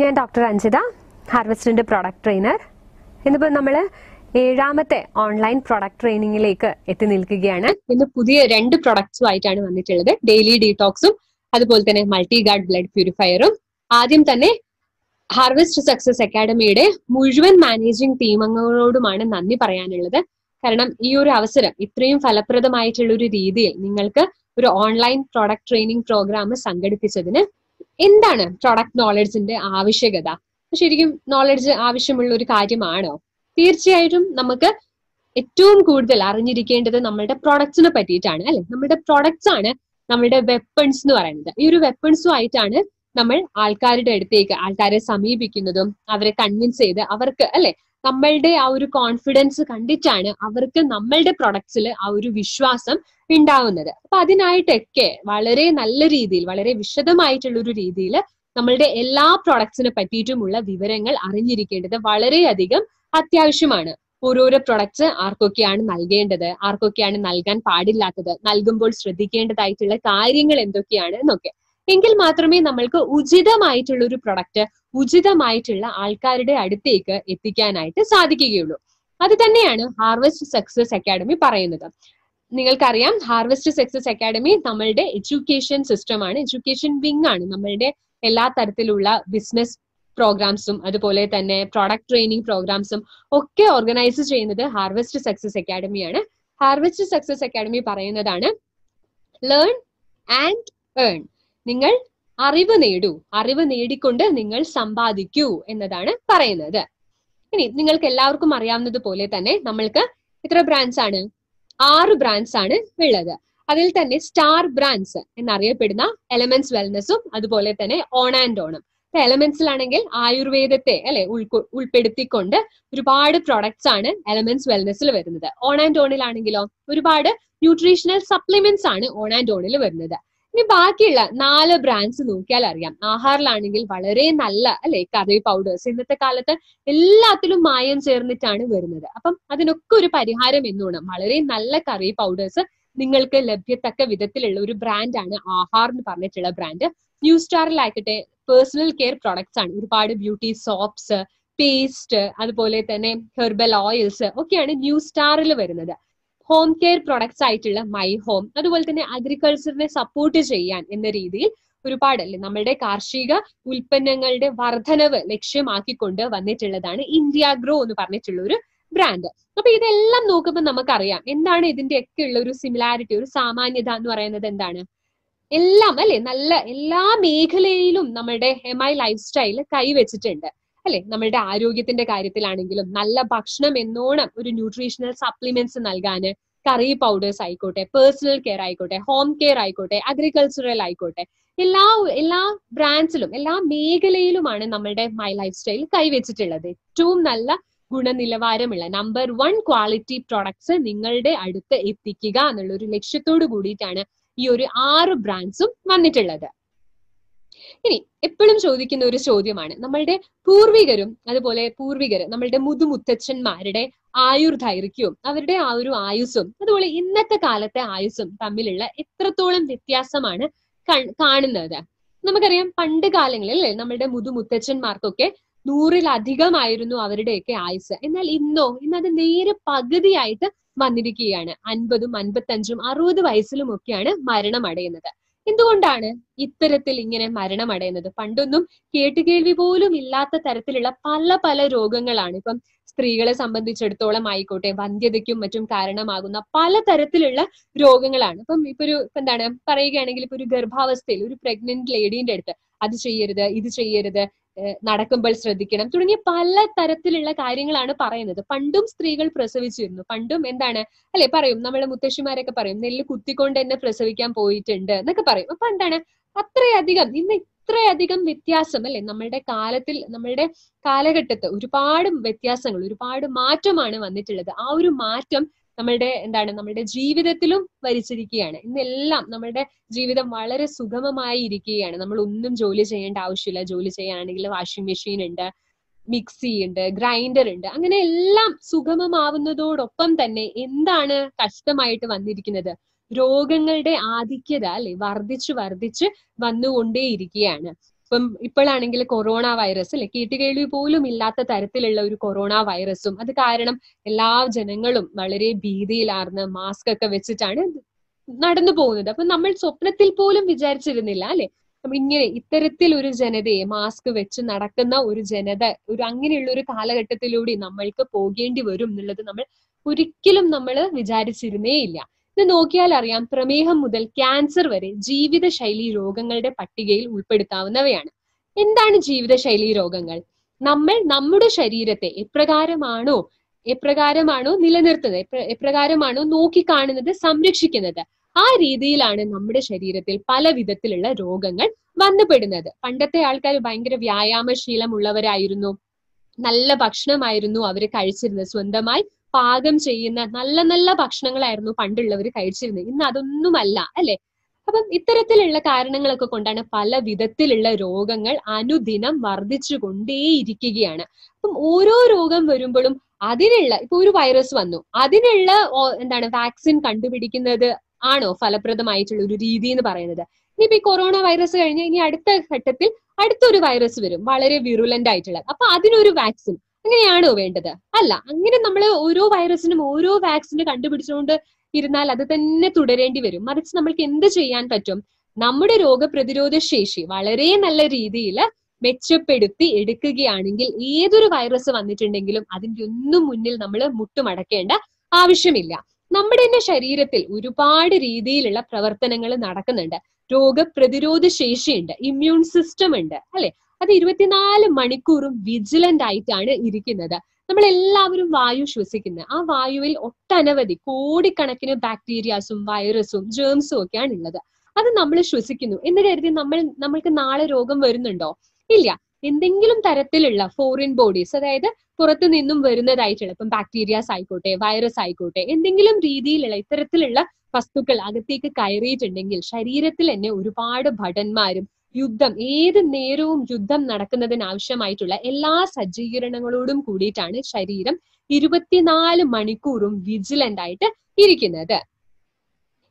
ഞാൻ ഡോക്ടർ അഞ്ജിത ഹാർവസ്റ്റിന്റെ product trainer ഇന്നിപ്പോൾ നമ്മൾ ഏഴാമത്തെ ഓൺലൈൻ പ്രൊഡക്റ്റ് ട്രെയിനിങ്ങിലേക്ക് എത്തി നിൽക്കുകയാണ്. ഇന്ന് പുതിയ രണ്ട് പ്രൊഡക്ട്സും ആയിട്ടാണ് വന്നിട്ടുള്ളത്. ഡെയിലി ഡീടോക്സും അതുപോലെ തന്നെ മൾട്ടി ഗാർഡ് ബ്ലഡ് പ്യൂരിഫയറും ആദ്യം തന്നെ ഹാർവെസ്റ്റ് സക്സസ് അക്കാഡമിയുടെ മുഴുവൻ മാനേജിംഗ് ടീം അംഗങ്ങളോടുമാണ് നന്ദി പറയാനുള്ളത്. കാരണം ഈ ഒരു അവസരം ഇത്രയും ഫലപ്രദമായിട്ടുള്ള ഒരു രീതിയിൽ നിങ്ങൾക്ക് ഒരു ഓൺലൈൻ പ്രോഡക്റ്റ് ട്രെയിനിങ് പ്രോഗ്രാം സംഘടിപ്പിച്ചതിന് എന്താണ് പ്രൊഡക്റ്റ് നോളജിന്റെ ആവശ്യകത? ശരിക്കും നോളജ് ആവശ്യമുള്ള ഒരു കാര്യമാണോ? തീർച്ചയായിട്ടും നമുക്ക് ഏറ്റവും കൂടുതൽ അറിഞ്ഞിരിക്കേണ്ടത് നമ്മളുടെ പ്രൊഡക്ട്സിനെ പറ്റിയിട്ടാണ് അല്ലെ? നമ്മുടെ പ്രൊഡക്ട്സ് ആണ് നമ്മുടെ വെപ്പൺസ് എന്ന് പറയുന്നത്. ഈ ഒരു വെപ്പൺസും ആയിട്ടാണ് നമ്മൾ ആൾക്കാരുടെ അടുത്തേക്ക് ആൾക്കാരെ സമീപിക്കുന്നതും അവരെ കൺവിൻസ് ചെയ്ത് അവർക്ക് അല്ലെ? നമ്മളുടെ ആ ഒരു കോൺഫിഡൻസ് കണ്ടിട്ടാണ് അവർക്ക് നമ്മളുടെ പ്രൊഡക്ട്സിൽ ആ ഒരു വിശ്വാസം ഉണ്ടാവുന്നത് അപ്പൊ അതിനായിട്ടൊക്കെ വളരെ നല്ല രീതിയിൽ വളരെ വിശദമായിട്ടുള്ള ഒരു രീതിയിൽ നമ്മളുടെ എല്ലാ പ്രൊഡക്ട്സിനെ പറ്റിയിട്ടുമുള്ള വിവരങ്ങൾ അറിഞ്ഞിരിക്കേണ്ടത് വളരെയധികം അത്യാവശ്യമാണ്. ഓരോരോ പ്രൊഡക്ട്സ് ആർക്കൊക്കെയാണ് നൽകേണ്ടത് ആർക്കൊക്കെയാണ് നൽകാൻ പാടില്ലാത്തത് നൽകുമ്പോൾ ശ്രദ്ധിക്കേണ്ടതായിട്ടുള്ള കാര്യങ്ങൾ എന്തൊക്കെയാണ് എന്നൊക്കെ. എങ്കിൽ മാത്രമേ നമ്മൾക്ക് ഉചിതമായിട്ടുള്ള ഒരു പ്രൊഡക്റ്റ് ഉചിതമായിട്ടുള്ള ആൾക്കാരുടെ അടുത്തേക്ക് എത്തിക്കാനായിട്ട് സാധിക്കുകയുള്ളൂ. അത് തന്നെയാണ് ഹാർവെസ്റ്റ് സക്സസ് അക്കാഡമി പറയുന്നത്. നിങ്ങൾക്കറിയാം ഹാർവെസ്റ്റ് സക്സസ് അക്കാഡമി നമ്മളുടെ എഡ്യൂക്കേഷൻ സിസ്റ്റം ആണ്. എഡ്യൂക്കേഷൻ വിങ് ആണ്. നമ്മളുടെ എല്ലാ തരത്തിലുള്ള ബിസിനസ് പ്രോഗ്രാംസും അതുപോലെ തന്നെ പ്രോഡക്റ്റ് ട്രെയിനിങ് പ്രോഗ്രാംസും ഒക്കെ ഓർഗനൈസ് ചെയ്യുന്നത് ഹാർവെസ്റ്റ് സക്സസ് അക്കാഡമിയാണ് ഹാർവെസ്റ്റ് സക്സസ് അക്കാഡമി പറയുന്നതാണ് ലേൺ ആൻഡ് ഏൺ നിങ്ങൾ അറിവ് നേടൂ. അറിവ് നേടിക്കൊണ്ട് നിങ്ങൾ സമ്പാദിക്കൂ എന്നതാണ് പറയുന്നത്. ഇനി നിങ്ങൾക്ക് എല്ലാവർക്കും അറിയാവുന്നത് പോലെ തന്നെ നമ്മൾക്ക് എത്ര ബ്രാൻഡ്സ് ആണ്? ആറ് ബ്രാൻഡ്സ് ആണ് ഉള്ളത്. അതിൽ തന്നെ സ്റ്റാർ ബ്രാൻഡ്സ് എന്നറിയപ്പെടുന്ന എലമെന്റ്സ് വെൽനെസ്സും അതുപോലെ തന്നെ ഓൺ ആൻഡ് ഓണം എലമെന്റ്സിലാണെങ്കിൽ ആയുർവേദത്തെ അല്ലെ ഉൾപ്പെടുത്തിക്കൊണ്ട് ഒരുപാട് പ്രൊഡക്ട്സ് ആണ് എലമെന്റ്സ് വെൽനെസ്സിൽ വരുന്നത്. ഓൺ ആൻഡ് ഓണിലാണെങ്കിലോ ഒരുപാട് ന്യൂട്രീഷണൽ സപ്ലിമെന്റ്സ് ആണ് ഓൺ ആൻഡ് ഓണിൽ വരുന്നത്. ഇനി ബാക്കിയുള്ള നാല് ബ്രാൻഡ്സ് നോക്കിയാൽ അറിയാം. ആഹാറിലാണെങ്കിൽ വളരെ നല്ല അല്ലെ കറി പൗഡേഴ്സ് ഇന്നത്തെ കാലത്ത് എല്ലാത്തിലും മായം ചേർന്നിട്ടാണ് വരുന്നത്. അപ്പം അതിനൊക്കെ ഒരു പരിഹാരം എന്നോണം. വളരെ നല്ല കറി പൗഡേഴ്സ് നിങ്ങൾക്ക് ലഭ്യത്തക്ക വിധത്തിലുള്ള ഒരു ബ്രാൻഡാണ് ആഹാർ എന്ന് പറഞ്ഞിട്ടുള്ള ബ്രാൻഡ് ന്യൂ സ്റ്റാറിലായിക്കട്ടെ പേഴ്സണൽ കെയർ പ്രോഡക്ട്സ് ആണ്. ഒരുപാട് ബ്യൂട്ടി സോപ്സ് പേസ്റ്റ് അതുപോലെ തന്നെ ഹെർബൽ ഓയിൽസ് ഒക്കെയാണ് ന്യൂ സ്റ്റാറിൽ വരുന്നത്. ഹോം കെയർ പ്രൊഡക്ട്സ് ആയിട്ടുള്ള മൈ ഹോം അതുപോലെ തന്നെ അഗ്രികൾച്ചറിനെ സപ്പോർട്ട് ചെയ്യാൻ എന്ന രീതിയിൽ ഒരുപാട് അല്ലെ നമ്മുടെ കാർഷിക ഉൽപ്പന്നങ്ങളുടെ വർധനവ് ലക്ഷ്യമാക്കിക്കൊണ്ട് വന്നിട്ടുള്ളതാണ് ഇന്ത്യ ഗ്രോ എന്ന് പറഞ്ഞിട്ടുള്ള ഒരു ബ്രാൻഡ് അപ്പൊ ഇതെല്ലാം നോക്കുമ്പോൾ നമുക്കറിയാം എന്താണ് ഇതിന്റെ ഒക്കെ ഉള്ള ഒരു സിമിലാരിറ്റി ഒരു സാമാന്യത എന്ന് പറയുന്നത് എന്താണ്? എല്ലാം അല്ലെ? നല്ല എല്ലാ മേഖലയിലും നമ്മുടെ എം ഐ ലൈഫ് സ്റ്റൈൽ കൈവച്ചിട്ടുണ്ട്. അല്ലെ? നമ്മളുടെ ആരോഗ്യത്തിന്റെ കാര്യത്തിലാണെങ്കിലും നല്ല ഭക്ഷണം എന്നോണം ഒരു ന്യൂട്രീഷണൽ സപ്ലിമെന്റ്സ് നൽകാന് കറി പൗഡേഴ്സ് ആയിക്കോട്ടെ പേഴ്സണൽ കെയർ ആയിക്കോട്ടെ ഹോം കെയർ ആയിക്കോട്ടെ അഗ്രികൾച്ചറൽ ആയിക്കോട്ടെ എല്ലാ എല്ലാ ബ്രാൻഡ്സിലും എല്ലാ മേഖലയിലുമാണ് നമ്മളുടെ മൈ ലൈഫ് സ്റ്റൈൽ കൈവച്ചിട്ടുള്ളത്. ഏറ്റവും നല്ല ഗുണനിലവാരമുള്ള നമ്പർ വൺ ക്വാളിറ്റി പ്രൊഡക്ട്സ് നിങ്ങളുടെ അടുത്ത് എത്തിക്കുക എന്നുള്ള ഒരു ലക്ഷ്യത്തോട് കൂടിയിട്ടാണ് ഈ ഒരു ആറ് ബ്രാൻഡ്സും വന്നിട്ടുള്ളത്. ഇനി എപ്പോഴും ചോദിക്കുന്ന ഒരു ചോദ്യമാണ്. നമ്മളുടെ പൂർവികരും അതുപോലെ പൂർവികർ നമ്മളുടെ മുതുമുത്തച്ഛന്മാരുടെ ആയുർ ആയുർദൈർഘ്യവും അവരുടെ ആ ഒരു ആയുസ്സും അതുപോലെ ഇന്നത്തെ കാലത്തെ ആയുസ്സും തമ്മിലുള്ള എത്രത്തോളം വ്യത്യാസമാണ് കാണുന്നത്. നമുക്കറിയാം പണ്ട് കാലങ്ങളിൽ അല്ലേ നമ്മളുടെ മുതുമുത്തച്ഛന്മാർക്കൊക്കെ നൂറിലധികമായിരുന്നു അവരുടെയൊക്കെ ആയുസ് എന്നാൽ ഇന്നോ ഇന്ന് അത് നേരെ പകുതിയായിട്ട് വന്നിരിക്കുകയാണ്. അൻപതും അൻപത്തഞ്ചും അറുപത് വയസ്സിലും ഒക്കെയാണ് മരണം അടയുന്നത് എന്തുകൊണ്ടാണ് ഇത്തരത്തിൽ ഇങ്ങനെ മരണമടയുന്നത് പണ്ടൊന്നും കേട്ടുകേൾവി പോലും ഇല്ലാത്ത തരത്തിലുള്ള പല പല രോഗങ്ങളാണ്. ഇപ്പം സ്ത്രീകളെ സംബന്ധിച്ചിടത്തോളം ആയിക്കോട്ടെ വന്ധ്യതയ്ക്കും മറ്റും കാരണമാകുന്ന പല തരത്തിലുള്ള രോഗങ്ങളാണ്. ഇപ്പം ഇപ്പൊ ഒരു എന്താണ് പറയുകയാണെങ്കിൽ ഇപ്പൊ ഒരു ഗർഭാവസ്ഥയിൽ ഒരു പ്രഗ്നന്റ് ലേഡീന്റെ അടുത്ത് അത് ചെയ്യരുത് ഇത് ചെയ്യരുത് നടക്കുമ്പോൾ ശ്രദ്ധിക്കണം. തുടങ്ങിയ പല തരത്തിലുള്ള കാര്യങ്ങളാണ് പറയുന്നത്. പണ്ടും സ്ത്രീകൾ പ്രസവിച്ചിരുന്നു. പണ്ടും എന്താണ് അല്ലെ പറയും നമ്മുടെ മുത്തശ്ശിമാരൊക്കെ പറയും നെല്ല് കുത്തിക്കൊണ്ട് തന്നെ പ്രസവിക്കാൻ പോയിട്ടുണ്ട് എന്നൊക്കെ പറയും. അപ്പൊ എന്താണ് അത്രയധികം ഇന്ന് ഇത്രയധികം വ്യത്യാസം അല്ലെ നമ്മളുടെ കാലത്തിൽ നമ്മളുടെ കാലഘട്ടത്ത് ഒരുപാട് വ്യത്യാസങ്ങൾ ഒരുപാട് മാറ്റമാണ് വന്നിട്ടുള്ളത്. ആ ഒരു മാറ്റം നമ്മളുടെ എന്താണ് നമ്മളുടെ ജീവിതത്തിലും വരിച്ചിരിക്കുകയാണ്. ഇന്നെല്ലാം നമ്മളുടെ ജീവിതം വളരെ സുഗമമായി ഇരിക്കുകയാണ് നമ്മൾ ഒന്നും ജോലി ചെയ്യേണ്ട ആവശ്യമില്ല. ജോലി ചെയ്യാനാണെങ്കിൽ വാഷിംഗ് മെഷീൻ ഉണ്ട് മിക്സി ഉണ്ട് ഗ്രൈൻഡർ ഉണ്ട്. അങ്ങനെ എല്ലാം സുഗമമാവുന്നതോടൊപ്പം തന്നെ എന്താണ് കഷ്ടമായിട്ട് വന്നിരിക്കുന്നത്? രോഗങ്ങളുടെ ആധിക്യത അല്ലെ വർദ്ധിച്ചു വർദ്ധിച്ച് വന്നുകൊണ്ടേയിരിക്കുകയാണ്. ഇപ്പം ഇപ്പോഴാണെങ്കിൽ കൊറോണ വൈറസ് അല്ലെ കേട്ടുകേൾവി പോലും ഇല്ലാത്ത തരത്തിലുള്ള ഒരു കൊറോണ വൈറസും അത് കാരണം എല്ലാ ജനങ്ങളും വളരെ ഭീതിയിലാർന്ന് മാസ്ക് ഒക്കെ വെച്ചിട്ടാണ് നടന്നു പോകുന്നത്. അപ്പൊ നമ്മൾ സ്വപ്നത്തിൽ പോലും വിചാരിച്ചിരുന്നില്ല അല്ലെ? നമ്മൾ ഇങ്ങനെ ഇത്തരത്തിൽ ഒരു ജനതയെ മാസ്ക് വെച്ച് നടക്കുന്ന ഒരു ജനത ഒരു അങ്ങനെയുള്ള ഒരു കാലഘട്ടത്തിലൂടെ നമ്മൾക്ക് പോകേണ്ടി വരും എന്നുള്ളത് നമ്മൾ ഒരിക്കലും നമ്മൾ വിചാരിച്ചിരുന്നേ ഇല്ല ഇത് നോക്കിയാൽ അറിയാം പ്രമേഹം മുതൽ ക്യാൻസർ വരെ ജീവിതശൈലി രോഗങ്ങളുടെ പട്ടികയിൽ ഉൾപ്പെടുത്താവുന്നവയാണ്. എന്താണ് ജീവിതശൈലി രോഗങ്ങൾ? നമ്മൾ നമ്മുടെ ശരീരത്തെ എപ്രകാരമാണോ എപ്രകാരമാണോ നിലനിർത്തുന്നത് എപ്ര- എപ്രകാരമാണോ നോക്കിക്കാണുന്നത് സംരക്ഷിക്കുന്നത്? ആ രീതിയിലാണ് നമ്മുടെ ശരീരത്തിൽ പല വിധത്തിലുള്ള രോഗങ്ങൾ വന്നുപെടുന്നത്. പണ്ടത്തെ ആൾക്കാർ ഭയങ്കര വ്യായാമശീലമുള്ളവരായിരുന്നു. നല്ല ഭക്ഷണമായിരുന്നു അവർ കഴിച്ചിരുന്നത് സ്വന്തമായി. പാകം ചെയ്യുന്ന നല്ല നല്ല ഭക്ഷണങ്ങളായിരുന്നു പണ്ടുള്ളവർ കഴിച്ചിരുന്നത്. ഇന്ന് അതൊന്നുമല്ല അല്ലെ? അപ്പം ഇത്തരത്തിലുള്ള കാരണങ്ങളൊക്കെ കൊണ്ടാണ് പല വിധത്തിലുള്ള രോഗങ്ങൾ അനുദിനം വർദ്ധിച്ചു കൊണ്ടേയിരിക്കുകയാണ് അപ്പം ഓരോ രോഗം വരുമ്പോഴും അതിനുള്ള ഇപ്പൊ ഒരു വൈറസ് വന്നു. അതിനുള്ള എന്താണ് വാക്സിൻ കണ്ടുപിടിക്കുന്നത് ആണോ ഫലപ്രദമായിട്ടുള്ള ഒരു രീതി എന്ന് പറയുന്നത്? ഇനിയിപ്പോ ഈ കൊറോണ വൈറസ് കഴിഞ്ഞ് ഇനി അടുത്ത ഘട്ടത്തിൽ അടുത്തൊരു വൈറസ് വരും വളരെ വിറുലന്റ് ആയിട്ടുള്ള. അപ്പൊ അതിനൊരു വാക്സിൻ അങ്ങനെയാണോ വേണ്ടത്? അല്ല അങ്ങനെ നമ്മൾ ഓരോ വൈറസിനും ഓരോ വാക്സിന് കണ്ടുപിടിച്ചുകൊണ്ട് ഇരുന്നാൽ അത് തന്നെ തുടരേണ്ടി വരും. മറിച്ച് നമ്മൾക്ക് എന്ത് ചെയ്യാൻ പറ്റും? നമ്മുടെ രോഗപ്രതിരോധ ശേഷി വളരെ നല്ല രീതിയിൽ മെച്ചപ്പെടുത്തി എടുക്കുകയാണെങ്കിൽ ഏതൊരു വൈറസ് വന്നിട്ടുണ്ടെങ്കിലും അതിന്റെ ഒന്നും മുന്നിൽ നമ്മൾ മുട്ടുമടക്കേണ്ട ആവശ്യമില്ല. നമ്മുടെ തന്നെ ശരീരത്തിൽ ഒരുപാട് രീതിയിലുള്ള പ്രവർത്തനങ്ങൾ നടക്കുന്നുണ്ട്. രോഗപ്രതിരോധ ശേഷിയുണ്ട് ഇമ്മ്യൂൺ സിസ്റ്റം ഉണ്ട് അല്ലെ? അത് ഇരുപത്തിനാല് മണിക്കൂറും വിജിലന്റ് ആയിട്ടാണ് ഇരിക്കുന്നത്. നമ്മൾ എല്ലാവരും വായു ശ്വസിക്കുന്നത് ആ വായുവിൽ ഒട്ടനവധി കോടിക്കണക്കിന് ബാക്ടീരിയാസും വൈറസും ജേംസും ഒക്കെയാണ് ഉള്ളത്. അത് നമ്മൾ ശ്വസിക്കുന്നു. എന്ന് കരുതി നമ്മൾ നമ്മൾക്ക് നാളെ രോഗം വരുന്നുണ്ടോ? ഇല്ല. എന്തെങ്കിലും തരത്തിലുള്ള ഫോറിൻ ബോഡീസ് അതായത് പുറത്തു നിന്നും വരുന്നതായിട്ടുള്ള ഇപ്പം ബാക്ടീരിയാസ് ആയിക്കോട്ടെ വൈറസ് ആയിക്കോട്ടെ എന്തെങ്കിലും രീതിയിലുള്ള ഇത്തരത്തിലുള്ള വസ്തുക്കൾ അകത്തേക്ക് കയറിയിട്ടുണ്ടെങ്കിൽ ശരീരത്തിൽ തന്നെ ഒരുപാട് ഭടന്മാരും യുദ്ധം ഏത് നേരവും യുദ്ധം നടക്കുന്നതിന് ആവശ്യമായിട്ടുള്ള എല്ലാ സജ്ജീകരണങ്ങളോടും കൂടിയിട്ടാണ് ശരീരം ഇരുപത്തിനാല് മണിക്കൂറും വിജിലന്റ് ആയിട്ട് ഇരിക്കുന്നത്.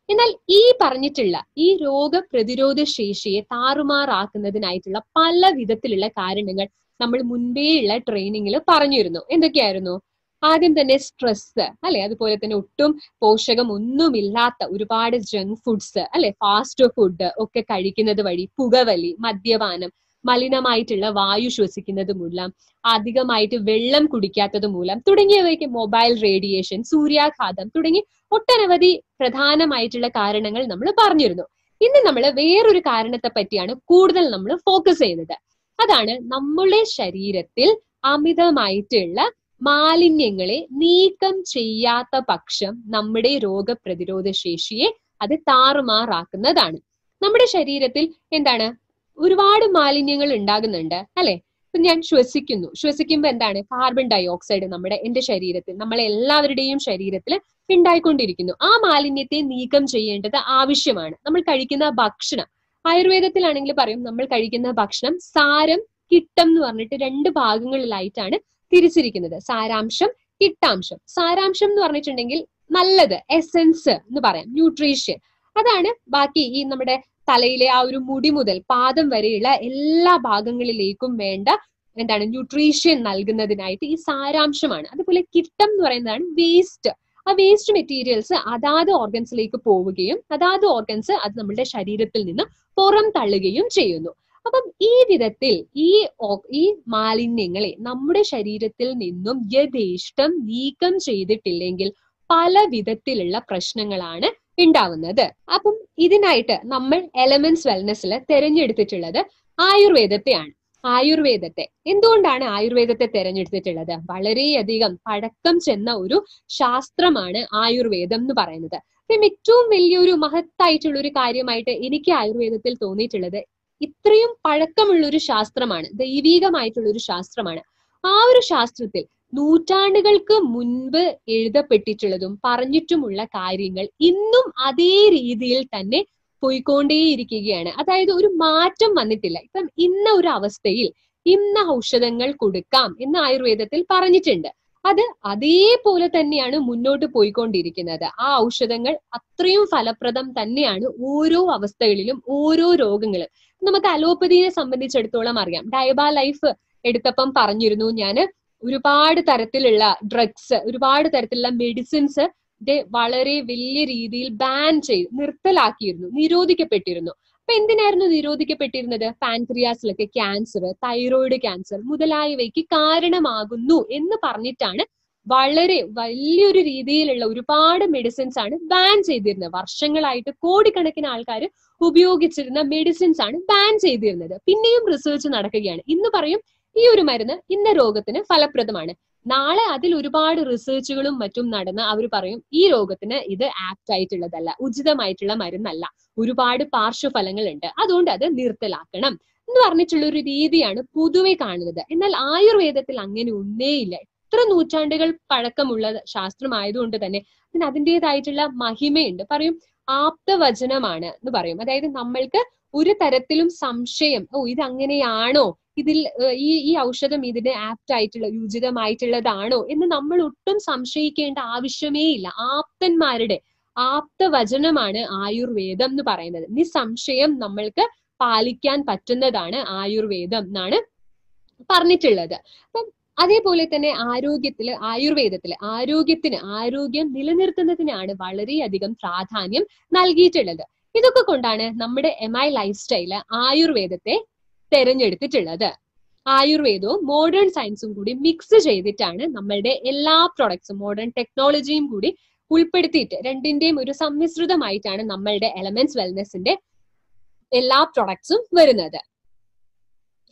എന്നാൽ ഈ പറഞ്ഞിട്ടുള്ള ഈ രോഗപ്രതിരോധ ശേഷിയെ താറുമാറാക്കുന്നതിനായിട്ടുള്ള പല വിധത്തിലുള്ള കാരണങ്ങൾ നമ്മൾ മുൻപേയുള്ള ട്രെയിനിങ്ങിൽ പറഞ്ഞിരുന്നു. എന്തൊക്കെയായിരുന്നു? ആദ്യം തന്നെ സ്ട്രെസ് അല്ലെ? അതുപോലെ തന്നെ ഒട്ടും പോഷകം ഒന്നുമില്ലാത്ത ഒരുപാട് ജങ്ക് ഫുഡ്സ് അല്ലെ? ഫാസ്റ്റ് ഫുഡ് ഒക്കെ കഴിക്കുന്നത് വഴി പുകവലി മദ്യപാനം മലിനമായിട്ടുള്ള വായു ശ്വസിക്കുന്നത് മൂലം അധികമായിട്ട് വെള്ളം കുടിക്കാത്തത് മൂലം തുടങ്ങിയവയ്ക്ക് മൊബൈൽ റേഡിയേഷൻ സൂര്യാഘാതം തുടങ്ങി ഒട്ടനവധി പ്രധാനമായിട്ടുള്ള കാരണങ്ങൾ നമ്മൾ പറഞ്ഞിരുന്നു. ഇന്ന് നമ്മൾ വേറൊരു കാരണത്തെ പറ്റിയാണ് കൂടുതൽ നമ്മൾ ഫോക്കസ് ചെയ്യുന്നത്. അതാണ് നമ്മുടെ ശരീരത്തിൽ അമിതമായിട്ടുള്ള മാലിന്യങ്ങളെ നീക്കം ചെയ്യാത്ത പക്ഷം നമ്മുടെ രോഗപ്രതിരോധ ശേഷിയെ അത് താറുമാറാക്കുന്നതാണ്. നമ്മുടെ ശരീരത്തിൽ എന്താണ്? ഒരുപാട് മാലിന്യങ്ങൾ ഉണ്ടാകുന്നുണ്ട് അല്ലെ? ഇപ്പൊ ഞാൻ ശ്വസിക്കുന്നു. ശ്വസിക്കുമ്പോൾ എന്താണ്? കാർബൺ ഡൈ ഓക്സൈഡ് നമ്മുടെ എന്റെ ശരീരത്തിൽ നമ്മളെ എല്ലാവരുടെയും ശരീരത്തിൽ ഉണ്ടായിക്കൊണ്ടിരിക്കുന്നു. ആ മാലിന്യത്തെ നീക്കം ചെയ്യേണ്ടത് ആവശ്യമാണ്. നമ്മൾ കഴിക്കുന്ന ഭക്ഷണം. ആയുർവേദത്തിലാണെങ്കിൽ പറയും നമ്മൾ കഴിക്കുന്ന ഭക്ഷണം സാരം കിട്ടം എന്ന് പറഞ്ഞിട്ട് രണ്ട് ഭാഗങ്ങളിലായിട്ടാണ് തിരിച്ചിരിക്കുന്നത്. സാരാംശം കിട്ടാംശം. സാരാംശം എന്ന് പറഞ്ഞിട്ടുണ്ടെങ്കിൽ നല്ലത് എസെൻസ് എന്ന് പറയാം ന്യൂട്രീഷ്യൻ അതാണ് ബാക്കി ഈ നമ്മുടെ തലയിലെ ആ ഒരു മുടി മുതൽ പാദം വരെയുള്ള എല്ലാ ഭാഗങ്ങളിലേക്കും വേണ്ട എന്താണ് ന്യൂട്രീഷ്യൻ നൽകുന്നതിനായിട്ട് ഈ സാരാംശമാണ്. അതുപോലെ കിട്ടം എന്ന് പറയുന്നതാണ് വേസ്റ്റ് ആ വേസ്റ്റ് മെറ്റീരിയൽസ് അതാത് ഓർഗൻസിലേക്ക് പോവുകയും അതാത് ഓർഗൻസ് അത് നമ്മുടെ ശരീരത്തിൽ നിന്ന് പുറം തള്ളുകയും ചെയ്യുന്നു. അപ്പം ഈ വിധത്തിൽ ഈ ഈ മാലിന്യങ്ങളെ നമ്മുടെ ശരീരത്തിൽ നിന്നും യഥേഷ്ടം നീക്കം ചെയ്തിട്ടില്ലെങ്കിൽ പല വിധത്തിലുള്ള പ്രശ്നങ്ങളാണ് ഉണ്ടാവുന്നത്. അപ്പം ഇതിനായിട്ട് നമ്മൾ എലമെന്റ്സ് വെൽനെസ്സിൽ തിരഞ്ഞെടുത്തിട്ടുള്ളത് ആയുർവേദത്തെയാണ്. ആയുർവേദത്തെ. എന്തുകൊണ്ടാണ് ആയുർവേദത്തെ തിരഞ്ഞെടുത്തിട്ടുള്ളത്? വളരെയധികം പഴക്കം ചെന്ന ഒരു ശാസ്ത്രമാണ് ആയുർവേദം എന്ന് പറയുന്നത്. ഏറ്റവും വലിയൊരു മഹത്തായിട്ടുള്ള ഒരു കാര്യമായിട്ട് എനിക്ക് ആയുർവേദത്തിൽ തോന്നിയിട്ടുള്ളത് ഇത്രയും പഴക്കമുള്ള ഒരു ശാസ്ത്രമാണ് ദൈവീകമായിട്ടുള്ള ഒരു ശാസ്ത്രമാണ്. ആ ഒരു ശാസ്ത്രത്തിൽ നൂറ്റാണ്ടുകൾക്ക് മുൻപ് എഴുതപ്പെട്ടിട്ടുള്ളതും പറഞ്ഞിട്ടുമുള്ള കാര്യങ്ങൾ ഇന്നും അതേ രീതിയിൽ തന്നെ പോയിക്കൊണ്ടേയിരിക്കുകയാണ്. അതായത് ഒരു മാറ്റം വന്നിട്ടില്ല. ഇപ്പം ഇന്ന ഒരു അവസ്ഥയിൽ ഇന്ന ഔഷധങ്ങൾ കൊടുക്കാം എന്ന് ആയുർവേദത്തിൽ പറഞ്ഞിട്ടുണ്ട്. അത് അതേപോലെ തന്നെയാണ് മുന്നോട്ട് പോയിക്കൊണ്ടിരിക്കുന്നത്. ആ ഔഷധങ്ങൾ അത്രയും ഫലപ്രദം തന്നെയാണ് ഓരോ അവസ്ഥകളിലും ഓരോ രോഗങ്ങളും. നമുക്ക് അലോപ്പതിയെ സംബന്ധിച്ചിടത്തോളം അറിയാം. ഡയബ ലൈഫ് എടുത്തപ്പം പറഞ്ഞിരുന്നു ഞാൻ ഒരുപാട് തരത്തിലുള്ള ഡ്രഗ്സ് ഒരുപാട് തരത്തിലുള്ള മെഡിസിൻസ് വളരെ വലിയ രീതിയിൽ ബാൻ ചെയ്ത് നിർത്തലാക്കിയിരുന്നു നിരോധിക്കപ്പെട്ടിരുന്നു. അപ്പൊ എന്തിനായിരുന്നു നിരോധിക്കപ്പെട്ടിരുന്നത്? പാൻക്രിയാസിലൊക്കെ ക്യാൻസർ തൈറോയിഡ് ക്യാൻസർ മുതലായവയ്ക്ക് കാരണമാകുന്നു എന്ന് പറഞ്ഞിട്ടാണ് വളരെ വലിയൊരു രീതിയിലുള്ള ഒരുപാട് മെഡിസിൻസ് ആണ് ബാൻ ചെയ്തിരുന്നത്. വർഷങ്ങളായിട്ട് കോടിക്കണക്കിന് ആൾക്കാർ ഉപയോഗിച്ചിരുന്ന മെഡിസിൻസ് ആണ് ബാൻ ചെയ്തിരുന്നത്. പിന്നെയും റിസർച്ച് നടക്കുകയാണ്. ഇന്ന് പറയും ഈ ഒരു മരുന്ന് ഇന്ന രോഗത്തിന് ഫലപ്രദമാണ്. നാളെ അതിൽ ഒരുപാട് റിസർച്ചുകളും മറ്റും നടന്ന് അവർ പറയും ഈ രോഗത്തിന് ഇത് ആപ്റ്റ് ആയിട്ടുള്ളതല്ല ഉചിതമായിട്ടുള്ള മരുന്നല്ല. ഒരുപാട് പാർശ്വഫലങ്ങൾ ഉണ്ട് അതുകൊണ്ട് അത് നിർത്തലാക്കണം എന്ന് പറഞ്ഞിട്ടുള്ള ഒരു രീതിയാണ് പൊതുവെ കാണുന്നത്. എന്നാൽ ആയുർവേദത്തിൽ അങ്ങനെ ഒന്നേയില്ല. എത്ര നൂറ്റാണ്ടുകൾ പഴക്കമുള്ള ശാസ്ത്രമായതുകൊണ്ട് തന്നെ അതിന് അതിന്റെതായിട്ടുള്ള മഹിമയുണ്ട്. പറയും ആപ്തവചനമാണ് എന്ന് പറയും. അതായത് നമ്മൾക്ക് ഒരു തരത്തിലും സംശയം ഓ ഇത് അങ്ങനെയാണോ ഇതിൽ ഈ ഈ ഔഷധം ഇതിന് ആപ്റ്റ് ആയിട്ടുള്ള യോജിതമായിട്ടുള്ളതാണോ? എന്ന് നമ്മൾ ഒട്ടും സംശയിക്കേണ്ട ആവശ്യമേ ഇല്ല ആപ്തന്മാരുടെ ആപ്തവചനമാണ് ആയുർവേദം എന്ന് പറയുന്നത്. നിസ്സംശയം നമ്മൾക്ക് പാലിക്കാൻ പറ്റുന്നതാണ് ആയുർവേദം എന്നാണ് പറഞ്ഞിട്ടുള്ളത്. അപ്പം അതേപോലെ തന്നെ ആരോഗ്യത്തിൽ ആയുർവേദത്തിൽ ആരോഗ്യത്തിന് ആരോഗ്യം നിലനിർത്തുന്നതിനാണ് വളരെയധികം പ്രാധാന്യം നൽകിയിട്ടുള്ളത്. ഇതൊക്കെ കൊണ്ടാണ് നമ്മുടെ എം ഐ ലൈഫ് സ്റ്റൈൽ ആയുർവേദത്തെ തെരഞ്ഞെടുത്തിട്ടുള്ളത്. ആയുർവേദവും മോഡേൺ സയൻസും കൂടി മിക്സ് ചെയ്തിട്ടാണ് നമ്മളുടെ എല്ലാ പ്രൊഡക്ട്സും മോഡേൺ ടെക്നോളജിയും കൂടി ഉൾപ്പെടുത്തിയിട്ട് രണ്ടിന്റെയും ഒരു സമ്മിശ്രിതമായിട്ടാണ് നമ്മളുടെ എലമെന്റ്സ് വെൽനെസിന്റെ എല്ലാ പ്രൊഡക്ട്സും വരുന്നത്.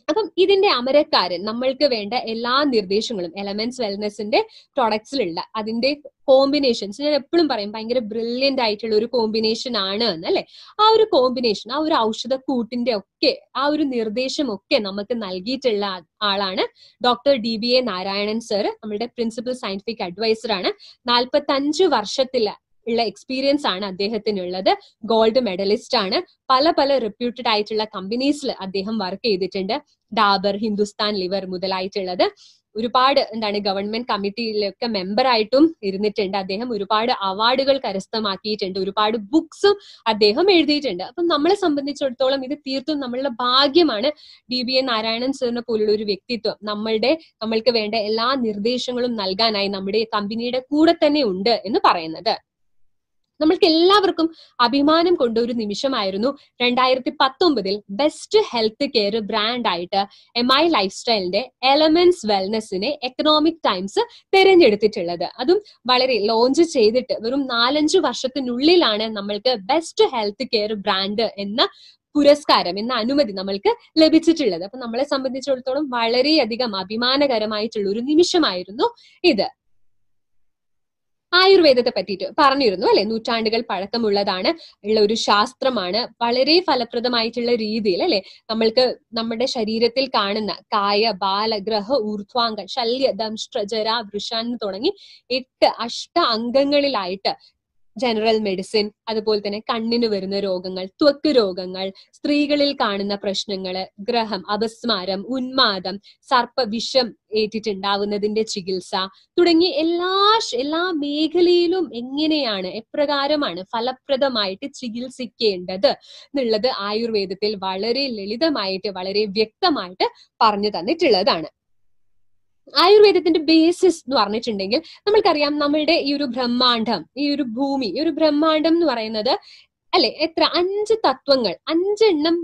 അപ്പം ഇതിന്റെ അമരക്കാരൻ നമ്മൾക്ക് വേണ്ട എല്ലാ നിർദ്ദേശങ്ങളും എലമെന്റ്സ് വെൽനെസിന്റെ പ്രൊഡക്ട്സിലുള്ള അതിന്റെ കോമ്പിനേഷൻസ് ഞാൻ എപ്പോഴും പറയും ഭയങ്കര ബ്രില്യന്റ് ആയിട്ടുള്ള ഒരു കോമ്പിനേഷൻ ആണ് എന്നല്ലേ ആ ഒരു കോമ്പിനേഷൻ ആ ഒരു ഔഷധ കൂട്ടിന്റെ ഒക്കെ ആ ഒരു നിർദ്ദേശം ഒക്കെ നമുക്ക് നൽകിയിട്ടുള്ള ആളാണ് doctor D B A Narayanan sir നമ്മളുടെ പ്രിൻസിപ്പൽ സയന്റിഫിക് അഡ്വൈസർ ആണ്. നാൽപ്പത്തി അഞ്ച് വർഷത്തിൽ ഉള്ള എക്സ്പീരിയൻസ് ആണ് അദ്ദേഹത്തിനുള്ളത്. ഗോൾഡ് മെഡലിസ്റ്റ് ആണ്. പല പല റെപ്യൂട്ടഡ് ആയിട്ടുള്ള കമ്പനീസിൽ അദ്ദേഹം വർക്ക് ചെയ്തിട്ടുണ്ട്. ഡാബർ ഹിന്ദുസ്ഥാൻ ലിവർ മുതലായിട്ടുള്ളത്. ഒരുപാട് എന്താണ് ഗവൺമെന്റ് കമ്മിറ്റിയിലൊക്കെ മെമ്പർ ആയിട്ടും ഇരുന്നിട്ടുണ്ട്. അദ്ദേഹം ഒരുപാട് അവാർഡുകൾ കരസ്ഥമാക്കിയിട്ടുണ്ട്. ഒരുപാട് ബുക്സും അദ്ദേഹം എഴുതിയിട്ടുണ്ട്. അപ്പം നമ്മളെ സംബന്ധിച്ചിടത്തോളം ഇത് തീർത്തും നമ്മളുടെ ഭാഗ്യമാണ്. ഡി ബി എ നാരായണൻ സാറിനെ പോലുള്ള ഒരു വ്യക്തിത്വം നമ്മളുടെ നമ്മൾക്ക് വേണ്ട എല്ലാ നിർദ്ദേശങ്ങളും നൽകാനായി നമ്മുടെ കമ്പനിയുടെ കൂടെ തന്നെ ഉണ്ട് എന്ന് പറയുന്നത്. നമ്മൾക്ക് എല്ലാവർക്കും അഭിമാനം കൊണ്ട ഒരു നിമിഷമായിരുന്നു രണ്ടായിരത്തി പത്തൊമ്പതിൽ ബെസ്റ്റ് ഹെൽത്ത് കെയർ ബ്രാൻഡ് ആയിട്ട് എം ഐ ലൈഫ് സ്റ്റൈലിന്റെ എലമെന്റ്സ് വെൽനെസ്സിനെ എക്കണോമിക് ടൈംസ് തിരഞ്ഞെടുത്തിട്ടുള്ളത്. അതും വളരെ ലോഞ്ച് ചെയ്തിട്ട് വെറും നാലഞ്ച് വർഷത്തിനുള്ളിലാണ് നമ്മൾക്ക് ബെസ്റ്റ് ഹെൽത്ത് കെയർ ബ്രാൻഡ് എന്ന പുരസ്കാരം എന്ന അനുമതി നമ്മൾക്ക് ലഭിച്ചിട്ടുള്ളത്. അപ്പൊ നമ്മളെ സംബന്ധിച്ചിടത്തോളം വളരെയധികം അഭിമാനകരമായിട്ടുള്ള ഒരു നിമിഷമായിരുന്നു ഇത്. ആയുർവേദത്തെ പറ്റിയിട്ട് പറഞ്ഞിരുന്നു അല്ലെ? നൂറ്റാണ്ടുകൾ പഴക്കമുള്ളതാണ് ഉള്ള ഒരു ശാസ്ത്രമാണ്. വളരെ ഫലപ്രദമായിട്ടുള്ള രീതിയിൽ അല്ലെ? നമ്മൾക്ക് നമ്മുടെ ശരീരത്തിൽ കാണുന്ന കായ ബാല ഗ്രഹ ഊർധ്വാംഗ ശല്യ ദംഷ്ട്ര ജര വൃഷാൻ തുടങ്ങി എട്ട് അഷ്ട അംഗങ്ങളിലായിട്ട് ജനറൽ മെഡിസിൻ അതുപോലെ തന്നെ കണ്ണിന് വരുന്ന രോഗങ്ങൾ ത്വക്ക് രോഗങ്ങൾ സ്ത്രീകളിൽ കാണുന്ന പ്രശ്നങ്ങൾ ഗ്രഹം അപസ്മാരം ഉന്മാദം സർപ്പവിഷം ഏറ്റിട്ടുണ്ടാവുന്നതിന്റെ ചികിത്സ തുടങ്ങി എല്ലാ എല്ലാ മേഖലയിലും എങ്ങനെയാണ് എപ്രകാരമാണ് ഫലപ്രദമായിട്ട് ചികിത്സിക്കേണ്ടത് എന്നുള്ളത് ആയുർവേദത്തിൽ വളരെ ലളിതമായിട്ട് വളരെ വ്യക്തമായിട്ട് പറഞ്ഞു തന്നിട്ടുള്ളതാണ്. ആയുർവേദത്തിന്റെ ബേസിസ് എന്ന് പറഞ്ഞിട്ടുണ്ടെങ്കിൽ നമ്മൾക്കറിയാം നമ്മളുടെ ഈ ഒരു ബ്രഹ്മാണ്ഡം ഈ ഒരു ഭൂമി ഈ ഒരു ബ്രഹ്മാണ്ഡം എന്ന് പറയുന്നത് അല്ലെ എത്ര അഞ്ച് തത്വങ്ങൾ അഞ്ചെണ്ണം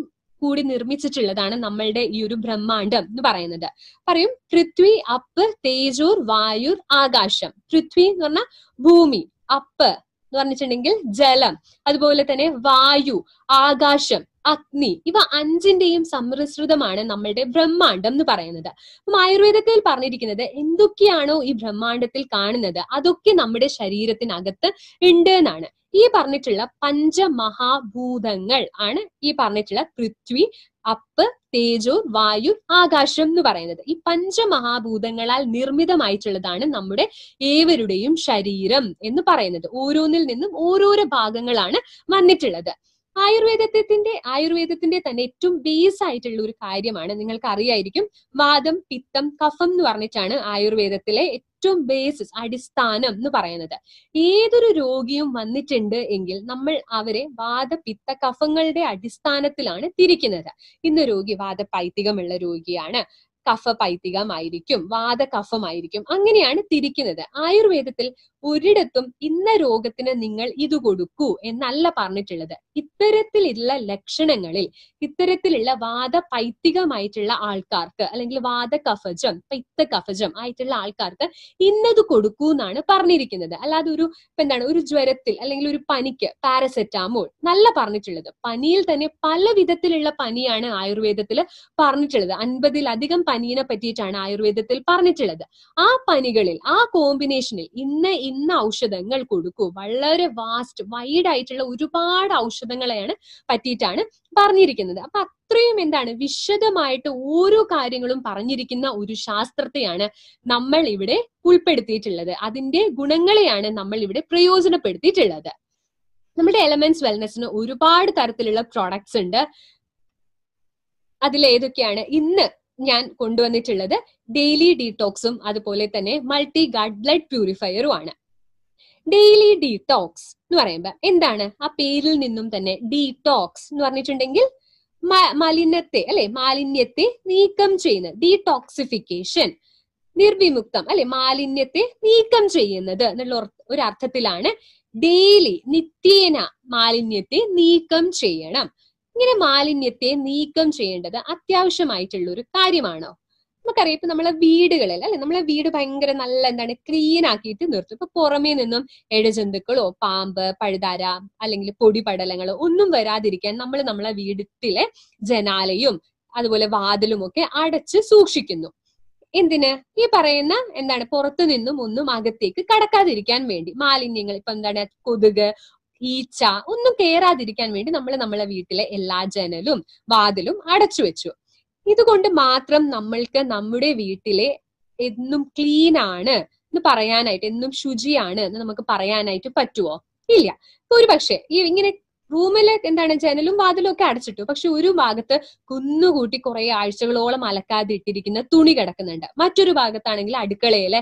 കൂടി നിർമ്മിച്ചിട്ടുള്ളതാണ് നമ്മളുടെ ഈ ഒരു ബ്രഹ്മാണ്ഡം എന്ന് പറയുന്നത്. പറയും പൃഥ്വി അപ്പ് തേജൂർ വായുർ ആകാശം. പൃഥ്വി എന്ന് പറഞ്ഞാൽ ഭൂമി അപ്പ് എന്ന് പറഞ്ഞിട്ടുണ്ടെങ്കിൽ ജലം അതുപോലെ തന്നെ വായു ആകാശം അഗ്നി. ഇവ അഞ്ചിന്റെയും സമ്മിശ്രിതമാണ് നമ്മളുടെ ബ്രഹ്മാണ്ടം എന്ന് പറയുന്നത്. അപ്പം ആയുർവേദത്തിൽ പറഞ്ഞിരിക്കുന്നത് എന്തൊക്കെയാണോ ഈ ബ്രഹ്മാണ്ടത്തിൽ കാണുന്നത് അതൊക്കെ നമ്മുടെ ശരീരത്തിനകത്ത് ഉണ്ട് എന്നാണ്. ഈ പറഞ്ഞിട്ടുള്ള പഞ്ചമഹാഭൂതങ്ങൾ ആണ് ഈ പറഞ്ഞിട്ടുള്ള പൃഥ്വി അപ്പ് തേജോ വായു ആകാശം എന്ന് പറയുന്നത്. ഈ പഞ്ചമഹാഭൂതങ്ങളാൽ നിർമ്മിതമായിട്ടുള്ളതാണ് നമ്മുടെ ഏവരുടെയും ശരീരം എന്ന് പറയുന്നത്. ഓരോന്നിൽ നിന്നും ഓരോരോ ഭാഗങ്ങളാണ് വന്നിട്ടുള്ളത്. ആയുർവേദത്തിന്റെ ആയുർവേദത്തിന്റെ തന്നെ ഏറ്റവും ബേസ് ആയിട്ടുള്ള ഒരു കാര്യമാണ് നിങ്ങൾക്ക് അറിയായിരിക്കും വാദം പിത്തം കഫം എന്ന് പറഞ്ഞിട്ടാണ് ആയുർവേദത്തിലെ ഏറ്റവും ബേസിസ് അടിസ്ഥാനം എന്ന് പറയുന്നത്. ഏതൊരു രോഗിയും വന്നിട്ടുണ്ട് എങ്കിൽ നമ്മൾ അവരെ വാദ പിത്ത കഫങ്ങളുടെ അടിസ്ഥാനത്തിലാണ് തിരിക്കുന്നത്. ഇന്ന് രോഗി വാദപൈത്തികമുള്ള രോഗിയാണ്. കഫ പൈത്തികമായിരിക്കും വാദകഫമായിരിക്കും അങ്ങനെയാണ് തിരിക്കുന്നത്. ആയുർവേദത്തിൽ ഒരിടത്തും ഇന്ന രോഗത്തിന് നിങ്ങൾ ഇത് കൊടുക്കൂ എന്നല്ല പറഞ്ഞിട്ടുള്ളത്. ഇത്തരത്തിലുള്ള ലക്ഷണങ്ങളിൽ ഇത്തരത്തിലുള്ള വാദ പൈത്തികമായിട്ടുള്ള ആൾക്കാർക്ക് അല്ലെങ്കിൽ വാദ കഫജം പിത്ത കഫജം ആയിട്ടുള്ള ആൾക്കാർക്ക് ഇന്നത് കൊടുക്കൂ എന്നാണ് പറഞ്ഞിരിക്കുന്നത്. അല്ലാതെ ഒരു എന്താണ് ഒരു ജ്വരത്തിൽ അല്ലെങ്കിൽ ഒരു പനിക്ക് പാരസെറ്റാമോൾ നല്ല പറഞ്ഞിട്ടുള്ളത്. പനിയിൽ തന്നെ പല വിധത്തിലുള്ള പനിയാണ് ആയുർവേദത്തിൽ പറഞ്ഞിട്ടുള്ളത്. അൻപതിലധികം പനിയെ പറ്റിയിട്ടാണ് ആയുർവേദത്തിൽ പറഞ്ഞിട്ടുള്ളത്. ആ പനികളിൽ ആ കോമ്പിനേഷനിൽ ഇന്ന ഇന്ന ഔഷധങ്ങൾ കൊടുക്കൂ. വളരെ വാസ്റ്റ് വൈഡ് ആയിട്ടുള്ള ഒരുപാട് ഔഷധങ്ങളെയാണ് പറ്റിയിട്ടാണ് പറഞ്ഞിരിക്കുന്നത്. അപ്പൊ അത്രയും എന്താണ് വിശദമായിട്ട് ഓരോ കാര്യങ്ങളും പറഞ്ഞിരിക്കുന്ന ഒരു ശാസ്ത്രത്തെയാണ് നമ്മൾ ഇവിടെ ഉൾപ്പെടുത്തിയിട്ടുള്ളത്. അതിന്റെ ഗുണങ്ങളെയാണ് നമ്മൾ ഇവിടെ പ്രയോജനപ്പെടുത്തിയിട്ടുള്ളത്. നമ്മുടെ എലമെന്റ്സ് വെൽനെസ്സിന് ഒരുപാട് തരത്തിലുള്ള പ്രോഡക്ട്സ് ഉണ്ട്. അതിൽ ഏതൊക്കെയാണ്? ഇന്ന് ഞാൻ കൊണ്ടുവന്നിട്ടുള്ളത് ഡെയിലി ഡീടോക്സും അതുപോലെ തന്നെ മൾട്ടി ഗാർഡ് ബ്ലഡ് പ്യൂരിഫയറും ആണ്. ഡെയിലി ഡീടോക്സ് എന്ന് പറയുമ്പോൾ എന്താണ്? ആ പേരിൽ നിന്നും തന്നെ ഡീടോക്സ് എന്ന് പറഞ്ഞിട്ടുണ്ടെങ്കിൽ മലിനത്തെ അല്ലെ? മാലിന്യത്തെ നീക്കം ചെയ്യുന്നത് ഡീടോക്സിഫിക്കേഷൻ നിർവിമുക്തം അല്ലെ? മാലിന്യത്തെ നീക്കം ചെയ്യുന്നത് എന്നുള്ള ഒരു അർത്ഥത്തിലാണ് ഡെയിലി നിത്യേന മാലിന്യത്തെ നീക്കം ചെയ്യണം. ഇങ്ങനെ മാലിന്യത്തെ നീക്കം ചെയ്യേണ്ടത് അത്യാവശ്യമായിട്ടുള്ള ഒരു കാര്യമാണോ? നമുക്കറിയാം ഇപ്പൊ നമ്മളെ വീടുകളിൽ അല്ലെ? നമ്മളെ വീട് ഭയങ്കര നല്ല എന്താണ് ക്ലീൻ ആക്കിയിട്ട് നിർത്തും. ഇപ്പൊ പുറമേ നിന്നും ഇഴജന്തുക്കളോ പാമ്പ് പഴുതാര അല്ലെങ്കിൽ പൊടി പടലങ്ങളോ ഒന്നും വരാതിരിക്കാൻ നമ്മൾ നമ്മളെ വീട്ടിലെ ജനാലയും അതുപോലെ വാതിലും ഒക്കെ അടച്ച് സൂക്ഷിക്കുന്നു. എന്തിന്? ഈ പറയുന്ന എന്താണ് പുറത്തു നിന്നും ഒന്നും അകത്തേക്ക് കടക്കാതിരിക്കാൻ വേണ്ടി. മാലിന്യങ്ങൾ ഇപ്പൊ എന്താണ് കൊതുക് ഈച്ച ഒന്നും കയറാതിരിക്കാൻ വേണ്ടി നമ്മൾ നമ്മളെ വീട്ടിലെ എല്ലാ ജനലും വാതിലും അടച്ചു വെച്ചു. ഇതുകൊണ്ട് മാത്രം നമ്മൾക്ക് നമ്മുടെ വീട്ടിലെ എന്നും ക്ലീൻ ആണ് എന്ന് പറയാനായിട്ട് എന്നും ശുചിയാണ് എന്ന് നമുക്ക് പറയാനായിട്ട് പറ്റുമോ ഇല്ല. ഇപ്പൊ ഒരു പക്ഷേ ഈ ഇങ്ങനെ റൂമിൽ എന്താണ് ജനലും വാതിലും ഒക്കെ അടച്ചിട്ടു. പക്ഷെ ഒരു ഭാഗത്ത് കുന്നുകൂട്ടി കുറെ ആഴ്ചകളോളം അലക്കാതെ ഇട്ടിരിക്കുന്ന തുണി കിടക്കുന്നുണ്ട്. മറ്റൊരു ഭാഗത്താണെങ്കിൽ അടുക്കളയിലെ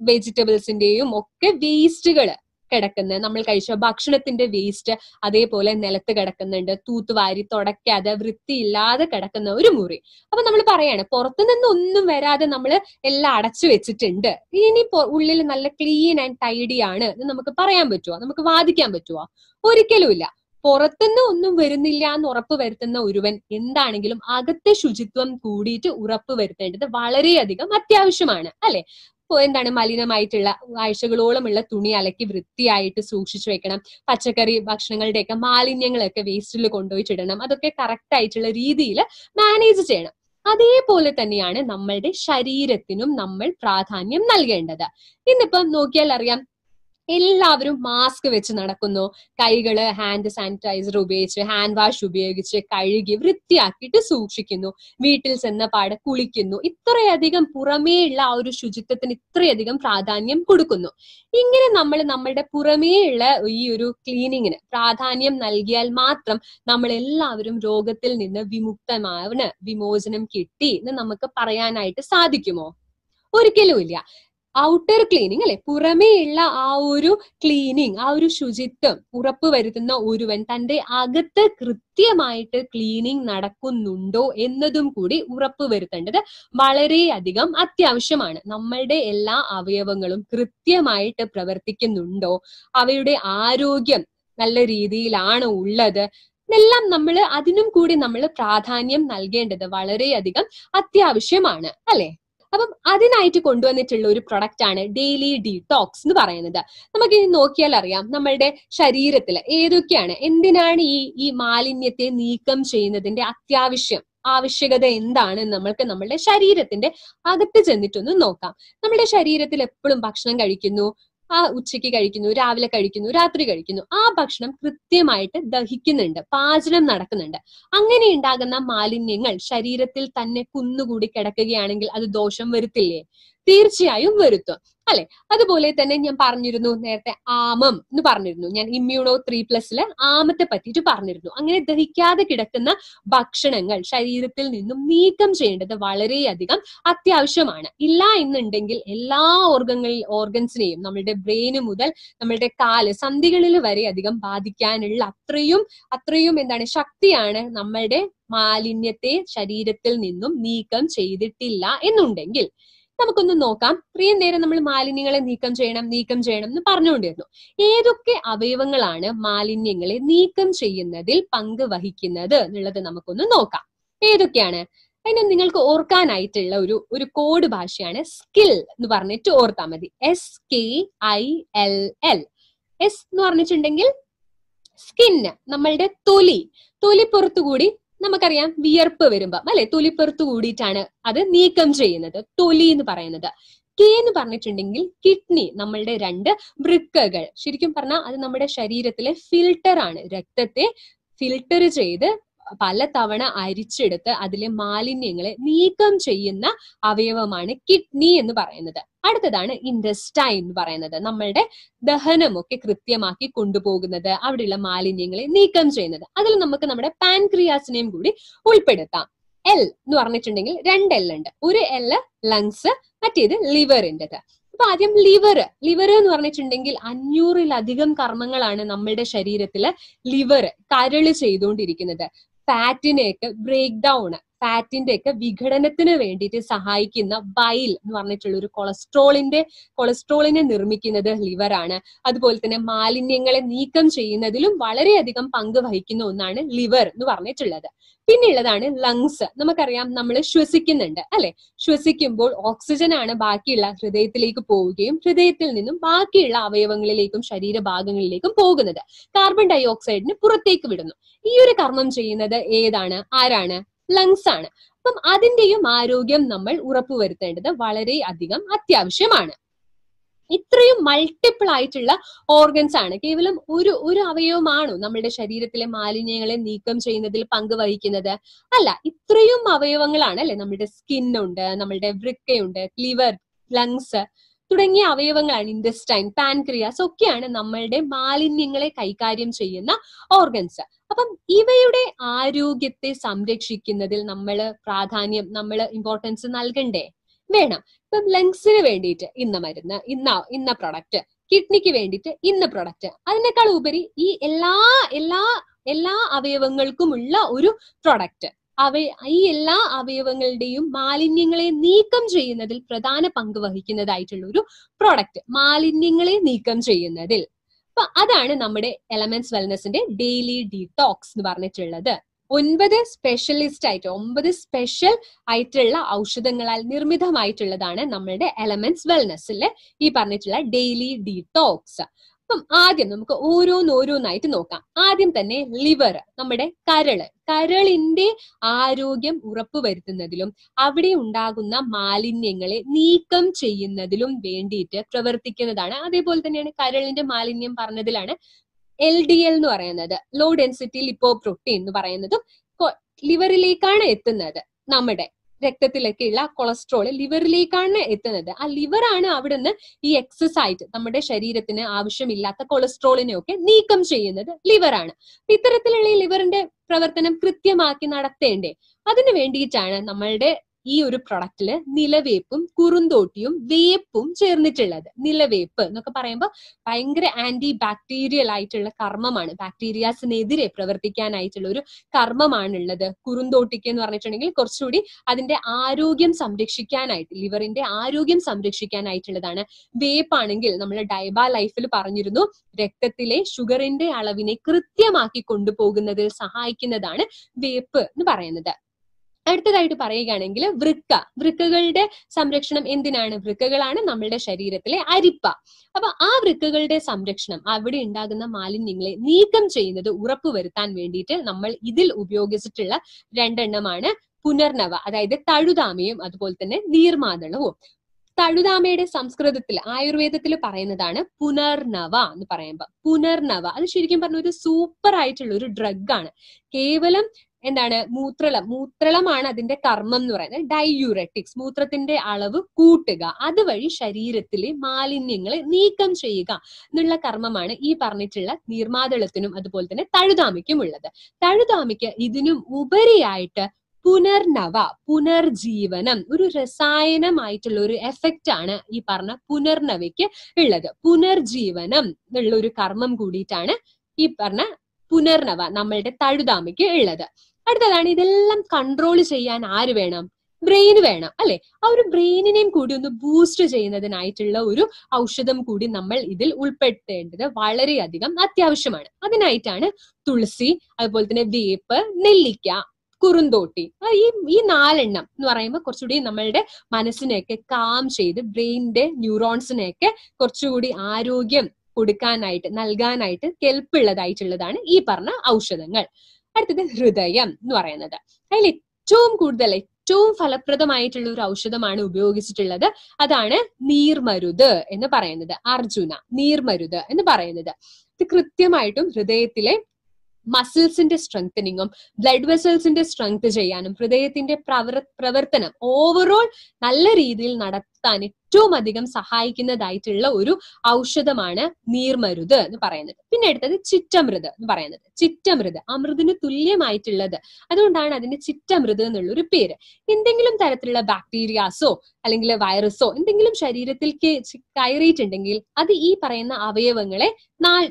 വെജിറ്റബിൾസിന്റെയും ഒക്കെ വേസ്റ്റുകൾ കിടക്കുന്നത്. നമ്മൾ കഴിച്ച ഭക്ഷണത്തിന്റെ വേസ്റ്റ് അതേപോലെ നിലത്ത് കിടക്കുന്നുണ്ട്. തൂത്തുവാരി തുടയ്ക്കാതെ വൃത്തിയില്ലാതെ കിടക്കുന്ന ഒരു മുറി. അപ്പൊ നമ്മൾ പറയാണ് പുറത്തുനിന്ന് ഒന്നും വരാതെ നമ്മൾ എല്ലാം അടച്ചു വെച്ചിട്ടുണ്ട്. ഇനി ഉള്ളിൽ നല്ല ക്ലീൻ ആൻഡ് ടൈഡി ആണ് എന്ന് നമുക്ക് പറയാൻ പറ്റുമോ നമുക്ക് വാദിക്കാൻ പറ്റുമോ ഒരിക്കലുമില്ല പുറത്തുനിന്ന് ഒന്നും വരുന്നില്ല എന്ന് ഉറപ്പ് വരുത്തുന്ന ഒരുവൻ എന്താണെങ്കിലും അകത്തെ ശുചിത്വം കൂടിയിട്ട് ഉറപ്പ് വരുത്തേണ്ടത് വളരെയധികം അത്യാവശ്യമാണ് അല്ലെ? എന്താണ് മലിനമായിട്ടുള്ള ആഴ്ചകളോളമുള്ള തുണി അലക്കി വൃത്തിയായിട്ട് സൂക്ഷിച്ചു വെക്കണം. പച്ചക്കറി ഭക്ഷണങ്ങളുടെയൊക്കെ മാലിന്യങ്ങളൊക്കെ വേസ്റ്റിൽ കൊണ്ടുപോയിട്ടിടണം അതൊക്കെ കറക്റ്റ് ആയിട്ടുള്ള രീതിയിൽ മാനേജ് ചെയ്യണം. അതേപോലെ തന്നെയാണ് നമ്മളുടെ ശരീരത്തിനും നമ്മൾ പ്രാധാന്യം നൽകേണ്ടത്. ഇന്നിപ്പം നോക്കിയാൽ അറിയാം എല്ലാവരും മാസ്ക് വെച്ച് നടക്കുന്നു. കൈകൾ ഹാൻഡ് സാനിറ്റൈസർ ഉപയോഗിച്ച് ഹാൻഡ് വാഷ് ഉപയോഗിച്ച് കഴുകി വൃത്തിയാക്കിയിട്ട് സൂക്ഷിക്കുന്നു. വീട്ടിൽ ചെന്ന പാടെ കുളിക്കുന്നു. ഇത്രയധികം പുറമേയുള്ള ആ ഒരു ശുചിത്വത്തിന് ഇത്രയധികം പ്രാധാന്യം കൊടുക്കുന്നു. ഇങ്ങനെ നമ്മൾ നമ്മളുടെ പുറമേയുള്ള ഈ ഒരു ക്ലീനിങ്ങിന് പ്രാധാന്യം നൽകിയാൽ മാത്രം നമ്മൾ എല്ലാവരും രോഗത്തിൽ നിന്ന് വിമുക്തമാവണ് വിമോചനം കിട്ടി എന്ന് നമുക്ക് പറയാനായിട്ട് സാധിക്കുമോ? ഒരിക്കലും ഇല്ല. ഔട്ടർ ക്ലീനിങ് അല്ലെ? പുറമേയുള്ള ആ ഒരു ക്ലീനിങ് ആ ഒരു ശുചിത്വം ഉറപ്പുവരുത്തുന്ന ഒരുവൻ തന്റെ അകത്ത് കൃത്യമായിട്ട് ക്ലീനിങ് നടക്കുന്നുണ്ടോ എന്നതും കൂടി ഉറപ്പ് ഉറപ്പുവരുത്തേണ്ടത് വളരെയധികം അത്യാവശ്യമാണ്. നമ്മളുടെ എല്ലാ അവയവങ്ങളും കൃത്യമായിട്ട് പ്രവർത്തിക്കുന്നുണ്ടോ? അവയുടെ ആരോഗ്യം നല്ല രീതിയിലാണ് ഉള്ളത്? എല്ലാം നമ്മൾ അതിനും കൂടി നമ്മൾ പ്രാധാന്യം നൽകേണ്ടത് വളരെയധികം അത്യാവശ്യമാണ്. അല്ലെ? അപ്പം അതിനായിട്ട് കൊണ്ടുവന്നിട്ടുള്ള ഒരു പ്രൊഡക്റ്റ് ആണ് ഡെയിലി ഡീടോക്സ് എന്ന് പറയുന്നത്. നമുക്ക് ഇനി നോക്കിയാൽ അറിയാം നമ്മളുടെ ശരീരത്തിൽ ഏതൊക്കെയാണ് എന്തിനാണ് ഈ ഈ മാലിന്യത്തെ നീക്കം ചെയ്യുന്നതിന്റെ അത്യാവശ്യം ആവശ്യകത എന്താണ് നമ്മൾക്ക് നമ്മളുടെ ശരീരത്തിന്റെ അകത്ത് ചെന്നിട്ടൊന്ന് നോക്കാം. നമ്മുടെ ശരീരത്തിൽ എപ്പോഴും ഭക്ഷണം കഴിക്കുന്നു ആ ഉച്ചയ്ക്ക് കഴിക്കുന്നു രാവിലെ കഴിക്കുന്നു രാത്രി കഴിക്കുന്നു. ആ ഭക്ഷണം കൃത്യമായിട്ട് ദഹിക്കുന്നുണ്ട് പാചനം നടക്കുന്നുണ്ട്. അങ്ങനെ ഉണ്ടാകുന്ന മാലിന്യങ്ങൾ ശരീരത്തിൽ തന്നെ കുന്നുകൂടി കിടക്കുകയാണെങ്കിൽ അത് ദോഷം വരുത്തില്ലേ? തീർച്ചയായും വരുത്തും. അല്ലെ? അതുപോലെ തന്നെ ഞാൻ പറഞ്ഞിരുന്നു നേരത്തെ ആമം എന്ന് പറഞ്ഞിരുന്നു. ഞാൻ ഇമ്മ്യൂണോ ത്രീ പ്ലസ്സിൽ ആമത്തെ പറ്റിയിട്ട് പറഞ്ഞിരുന്നു. അങ്ങനെ ദഹിക്കാതെ കിടക്കുന്ന ഭക്ഷണങ്ങൾ ശരീരത്തിൽ നിന്നും നീക്കം ചെയ്യേണ്ടത് വളരെയധികം അത്യാവശ്യമാണ്. ഇല്ല എന്നുണ്ടെങ്കിൽ എല്ലാ ഓർഗങ്ങളിൽ ഓർഗൻസിനെയും നമ്മളുടെ ബ്രെയിന് മുതൽ നമ്മളുടെ കാൽ സന്ധികളിൽ വരെ അധികം ബാധിക്കാനുള്ള അത്രയും അത്രയും എന്താണ് ശക്തിയാണ് നമ്മളുടെ മാലിന്യത്തെ ശരീരത്തിൽ നിന്നും നീക്കം ചെയ്തിട്ടില്ല എന്നുണ്ടെങ്കിൽ നമുക്കൊന്ന് നോക്കാം. ഇത്രയും നേരം നമ്മൾ മാലിന്യങ്ങളെ നീക്കം ചെയ്യണം നീക്കം ചെയ്യണം എന്ന് പറഞ്ഞുകൊണ്ടിരുന്നു. ഏതൊക്കെ അവയവങ്ങളാണ് മാലിന്യങ്ങളെ നീക്കം ചെയ്യുന്നതിൽ പങ്ക് വഹിക്കുന്നത് എന്നുള്ളത് നമുക്കൊന്ന് നോക്കാം. ഏതൊക്കെയാണ്? അതിന് നിങ്ങൾക്ക് ഓർക്കാനായിട്ടുള്ള ഒരു ഒരു കോഡ് ഭാഷയാണ് സ്കിൽ എന്ന് പറഞ്ഞിട്ട് ഓർത്താൽ മതി. S K I L L S എന്ന് പറഞ്ഞിട്ടുണ്ടെങ്കിൽ സ്കിന്ന് നമ്മളുടെ തൊലി. തൊലി കൂടി നമുക്കറിയാം വിയർപ്പ് വരുമ്പോ അല്ലെ? തൊലിപ്പുറത്ത് കൂടിയിട്ടാണ് അത് നീക്കം ചെയ്യുന്നത്. തൊലി എന്ന് പറയുന്നത്. കെ എന്ന് പറഞ്ഞിട്ടുണ്ടെങ്കിൽ കിഡ്നി നമ്മളുടെ രണ്ട് വൃക്കകൾ. ശരിക്കും പറഞ്ഞാൽ അത് നമ്മുടെ ശരീരത്തിലെ ഫിൽട്ടർ ആണ്. രക്തത്തെ ഫിൽട്ടർ ചെയ്ത് പല തവണ അരിച്ചെടുത്ത് അതിലെ മാലിന്യങ്ങളെ നീക്കം ചെയ്യുന്ന അവയവമാണ് കിഡ്നി എന്ന് പറയുന്നത്. അടുത്തതാണ് ഇൻഡസ്റ്റൈൻ എന്ന് പറയുന്നത്. നമ്മളുടെ ദഹനമൊക്കെ കൃത്യമാക്കി കൊണ്ടുപോകുന്നത് അവിടെയുള്ള മാലിന്യങ്ങളെ നീക്കം ചെയ്യുന്നത്. അതിൽ നമുക്ക് നമ്മുടെ പാൻക്രിയാസിനെയും കൂടി ഉൾപ്പെടുത്താം. എൽ എന്ന് പറഞ്ഞിട്ടുണ്ടെങ്കിൽ രണ്ട് എൽ ഉണ്ട്. ഒരു എൽ ലങ്സ് മറ്റേത് ലിവറിന്റെത്. അപ്പൊ ആദ്യം ലിവർ ലിവർ എന്ന് പറഞ്ഞിട്ടുണ്ടെങ്കിൽ അഞ്ഞൂറിലധികം കർമ്മങ്ങളാണ് നമ്മളുടെ ശരീരത്തിൽ ലിവർ കരൾ ചെയ്തുകൊണ്ടിരിക്കുന്നത്. ഫാറ്റിനെയൊക്കെ ബ്രേക്ക് ഡൗൺ ഫാറ്റിന്റെ ഒക്കെ വിഘടനത്തിന് വേണ്ടിയിട്ട് സഹായിക്കുന്ന ബൈൽ എന്ന് പറഞ്ഞിട്ടുള്ള ഒരു കൊളസ്ട്രോളിന്റെ കൊളസ്ട്രോളിനെ നിർമ്മിക്കുന്നത് ലിവറാണ് അതുപോലെ തന്നെ മാലിന്യങ്ങളെ നീക്കം ചെയ്യുന്നതിലും വളരെയധികം പങ്ക് വഹിക്കുന്ന ഒന്നാണ് ലിവർ എന്ന് പറഞ്ഞിട്ടുള്ളത്. പിന്നെയുള്ളതാണ് ലങ്സ് നമുക്കറിയാം നമ്മൾ ശ്വസിക്കുന്നുണ്ട് അല്ലെ? ശ്വസിക്കുമ്പോൾ ഓക്സിജൻ ആണ് ബാക്കിയുള്ള ഹൃദയത്തിലേക്ക് പോവുകയും ഹൃദയത്തിൽ നിന്നും ബാക്കിയുള്ള അവയവങ്ങളിലേക്കും ശരീരഭാഗങ്ങളിലേക്കും പോകുന്നത്. കാർബൺ ഡൈ ഓക്സൈഡിന് പുറത്തേക്ക് വിടുന്നു. ഈ ഒരു കർമ്മം ചെയ്യുന്നത് ഏതാണ്? ആരാണ്? ലങ്സ് ആണ്. അപ്പം അതിന്റെയും ആരോഗ്യം നമ്മൾ ഉറപ്പുവരുത്തേണ്ടത് വളരെ അധികം അത്യാവശ്യമാണ്. ഇത്രയും മൾട്ടിപ്പിൾ ആയിട്ടുള്ള ഓർഗൻസ് ആണ്. കേവലം ഒരു ഒരു അവയവമാണോ നമ്മുടെ ശരീരത്തിലെ മാലിന്യങ്ങളെ നീക്കം ചെയ്യുന്നതിൽ പങ്കുവഹിക്കുന്നത് അല്ല ഇത്രയും അവയവങ്ങളാണ് അല്ലെ? നമ്മുടെ സ്കിന്നുണ്ട് നമ്മളുടെ വൃക്കയുണ്ട് ലിവർ ലങ്സ് തുടങ്ങിയ അവയവങ്ങളാണ് ഇൻഡസ്റ്റൈൻ പാൻക്രിയാസ് ഒക്കെയാണ് നമ്മളുടെ മാലിന്യങ്ങളെ കൈകാര്യം ചെയ്യുന്ന ഓർഗൻസ് അപ്പം ഇവയുടെ ആരോഗ്യത്തെ സംരക്ഷിക്കുന്നതിൽ നമ്മൾ പ്രാധാന്യം നമ്മൾ ഇമ്പോർട്ടൻസ് നൽകണ്ടേ? വേണം. ഇപ്പം ലങ്സിന് വേണ്ടിയിട്ട് ഇന്ന മരുന്ന് ഇന്ന ഇന്ന പ്രൊഡക്റ്റ് കിഡ്നിക്ക് വേണ്ടിയിട്ട് ഇന്ന പ്രൊഡക്റ്റ് അതിനേക്കാൾ ഉപരി ഈ എല്ലാ എല്ലാ എല്ലാ അവയവങ്ങൾക്കുമുള്ള ഒരു പ്രൊഡക്റ്റ് അവ ഈ എല്ലാ അവയവങ്ങളുടെയും മാലിന്യങ്ങളെ നീക്കം ചെയ്യുന്നതിൽ പ്രധാന പങ്ക് വഹിക്കുന്നതായിട്ടുള്ള ഒരു പ്രോഡക്റ്റ് മാലിന്യങ്ങളെ നീക്കം ചെയ്യുന്നതിൽ. അപ്പൊ അതാണ് നമ്മുടെ എലമെന്റ്സ് വെൽനെസിന്റെ ഡെയിലി ഡീടോക്സ് എന്ന് പറഞ്ഞിട്ടുള്ളത്. ഒൻപത് സ്പെഷ്യലിസ്റ്റ് ആയിട്ട് ഒമ്പത് സ്പെഷ്യൽ ആയിട്ടുള്ള ഔഷധങ്ങളാൽ നിർമ്മിതമായിട്ടുള്ളതാണ് നമ്മളുടെ എലമെന്റ്സ് വെൽനെസ്സിലെ ഈ പറഞ്ഞിട്ടുള്ള ഡെയിലി ഡീടോക്സ് അപ്പം ആദ്യം നമുക്ക് ഓരോന്നോരോന്നായിട്ട് നോക്കാം. ആദ്യം തന്നെ ലിവർ നമ്മുടെ കരൾ. കരളിന്റെ ആരോഗ്യം ഉറപ്പുവരുത്തുന്നതിലും അവിടെ ഉണ്ടാകുന്ന മാലിന്യങ്ങളെ നീക്കം ചെയ്യുന്നതിലും വേണ്ടിയിട്ട് പ്രവർത്തിക്കുന്നതാണ്. അതേപോലെ തന്നെയാണ് കരളിന്റെ മാലിന്യം പറഞ്ഞതിലാണ് എൽ ഡി എൽ എന്ന് പറയുന്നത്. ലോ ഡെൻസിറ്റി ലിപ്പോ പ്രോട്ടീൻ എന്ന് പറയുന്നതും ലിവറിലേക്കാണ് എത്തുന്നത് നമ്മുടെ രക്തത്തിലൊക്കെയുള്ള കൊളസ്ട്രോൾ ലിവറിലേക്കാണ് എത്തുന്നത്. ആ ലിവറാണ് അവിടുന്ന് ഈ എക്സസ് ആയിട്ട് നമ്മുടെ ശരീരത്തിന് ആവശ്യമില്ലാത്ത കൊളസ്ട്രോളിനെ ഒക്കെ നീക്കം ചെയ്യുന്നത് ലിവറാണ് ഇത്തരത്തിലുള്ള ഈ ലിവറിന്റെ പ്രവർത്തനം കൃത്യമാക്കി നടത്തേണ്ടേ? അതിനു വേണ്ടിയിട്ടാണ് നമ്മളുടെ ഈ ഒരു പ്രൊഡക്റ്റിൽ നിലവേപ്പും കുറുന്തോട്ടിയും വേപ്പും ചേർന്നിട്ടുള്ളത്. നിലവേപ്പ് എന്നൊക്കെ പറയുമ്പോൾ ഭയങ്കര ആന്റി ബാക്ടീരിയൽ ആയിട്ടുള്ള കർമ്മമാണ്. ബാക്ടീരിയാസിനെതിരെ പ്രവർത്തിക്കാനായിട്ടുള്ള ഒരു കർമ്മമാണുള്ളത്. കുറുന്തോട്ടിക്ക് എന്ന് പറഞ്ഞിട്ടുണ്ടെങ്കിൽ കുറച്ചുകൂടി അതിന്റെ ആരോഗ്യം സംരക്ഷിക്കാനായിട്ട് ലിവറിന്റെ ആരോഗ്യം സംരക്ഷിക്കാനായിട്ടുള്ളതാണ്. വേപ്പാണെങ്കിൽ നമ്മൾ ഡയബ ലൈഫിൽ പറഞ്ഞിരുന്നു രക്തത്തിലെ ഷുഗറിന്റെ അളവിനെ കൃത്യമാക്കി കൊണ്ടുപോകുന്നതിൽ സഹായിക്കുന്നതാണ് വേപ്പ് എന്ന് പറയുന്നത്. അടുത്തതായിട്ട് പറയുകയാണെങ്കിൽ വൃക്ക. വൃക്കകളുടെ സംരക്ഷണം എന്തിനാണ്? വൃക്കകളാണ് നമ്മളുടെ ശരീരത്തിലെ അരിപ്പ. അപ്പൊ ആ വൃക്കകളുടെ സംരക്ഷണം അവിടെ ഉണ്ടാകുന്ന മാലിന്യങ്ങളെ നീക്കം ചെയ്യുന്നത് ഉറപ്പുവരുത്താൻ വേണ്ടിയിട്ട് നമ്മൾ ഇതിൽ ഉപയോഗിച്ചിട്ടുള്ള രണ്ടെണ്ണമാണ് പുനർനവ അതായത് തഴുതാമയും അതുപോലെ തന്നെ നീർമാതളവും. തഴുതാമയുടെ സംസ്കൃതത്തിൽ ആയുർവേദത്തിൽ പറയുന്നതാണ് പുനർനവ എന്ന് പറയുമ്പോൾ പുനർനവ അത് ശരിക്കും പറഞ്ഞ ഒരു സൂപ്പർ ആയിട്ടുള്ള ഒരു ഡ്രഗ് ആണ്. കേവലം എന്താണ്? മൂത്രളം. മൂത്രളമാണ് അതിന്റെ കർമ്മം എന്ന് പറയുന്നത്. ഡൈയൂററ്റിക്സ് മൂത്രത്തിന്റെ അളവ് കൂട്ടുക. അതുവഴി ശരീരത്തിലെ മാലിന്യങ്ങളെ നീക്കം ചെയ്യുക എന്നുള്ള കർമ്മമാണ് ഈ പറഞ്ഞിട്ടുള്ള നീർമാതളത്തിനും അതുപോലെ തന്നെ തഴുതാമയ്ക്കും ഉള്ളത്. തഴുതാമയ്ക്ക് ഇതിനും ഉപരിയായിട്ട് പുനർനവ പുനർജീവനം ഒരു രസായനമായിട്ടുള്ള ഒരു എഫക്റ്റ് ആണ് ഈ പറഞ്ഞ പുനർനവയ്ക്ക് ഉള്ളത്. പുനർജീവനം എന്നുള്ള ഒരു കർമ്മം കൂടിയിട്ടാണ് ഈ പറഞ്ഞ പുനർനവ നമ്മളുടെ തഴുതാമയ്ക്ക് ഉള്ളത്. അടുത്തതാണ് ഇതെല്ലാം കൺട്രോൾ ചെയ്യാൻ ആര് വേണം? ബ്രെയിൻ വേണം അല്ലെ? ആ ഒരു ബ്രെയിനിനെയും കൂടി ഒന്ന് ബൂസ്റ്റ് ചെയ്യുന്നതിനായിട്ടുള്ള ഒരു ഔഷധം കൂടി നമ്മൾ ഇതിൽ ഉൾപ്പെടുത്തേണ്ടത് വളരെയധികം അത്യാവശ്യമാണ്. അതിനായിട്ടാണ് തുളസി അതുപോലെ തന്നെ വേപ്പ് നെല്ലിക്ക കുറുന്തോട്ടി. ഈ ഈ നാലെണ്ണം എന്ന് പറയുമ്പോൾ കുറച്ചുകൂടി നമ്മളുടെ മനസ്സിനെയൊക്കെ കാം ചെയ്ത് ബ്രെയിനിന്റെ ന്യൂറോൺസിനെയൊക്കെ കുറച്ചുകൂടി ആരോഗ്യം കൊടുക്കാനായിട്ട് നൽകാനായിട്ട് കെൽപ്പുള്ളതായിട്ടുള്ളതാണ് ഈ പറഞ്ഞ ഔഷധങ്ങൾ. അടുത്തത് ഹൃദയം എന്ന് പറയുന്നത്. അതിൽ ഏറ്റവും കൂടുതൽ ഏറ്റവും ഫലപ്രദമായിട്ടുള്ള ഒരു ഔഷധമാണ് ഉപയോഗിച്ചിട്ടുള്ളത്. അതാണ് നീർമരുത് എന്ന് പറയുന്നത്. അർജുന നീർമരുത് എന്ന് പറയുന്നത്. ഇത് കൃത്യമായിട്ടും ഹൃദയത്തിലെ മസിൽസിന്റെ സ്ട്രെങ്തനിങ്ങും ബ്ലഡ് വെസൽസിന്റെ സ്ട്രെങ്ത് ചെയ്യാനും ഹൃദയത്തിന്റെ പ്രവർ പ്രവർത്തനം ഓവറോൾ നല്ല രീതിയിൽ നടത്താൻ ഏറ്റവും അധികം സഹായിക്കുന്നതായിട്ടുള്ള ഒരു ഔഷധമാണ് നീർമരുത് എന്ന് പറയുന്നത്. പിന്നെ അടുത്തത് ചിറ്റമൃത് എന്ന് പറയുന്നത്. ചിറ്റമൃത് അമൃതിന് തുല്യമായിട്ടുള്ളത്. അതുകൊണ്ടാണ് അതിന് ചിറ്റമൃത് എന്നുള്ള ഒരു പേര്. എന്തെങ്കിലും തരത്തിലുള്ള ബാക്ടീരിയാസോ അല്ലെങ്കിൽ വൈറസോ എന്തെങ്കിലും ശരീരത്തിൽ കയറിയിട്ടുണ്ടെങ്കിൽ അത് ഈ പറയുന്ന അവയവങ്ങളെ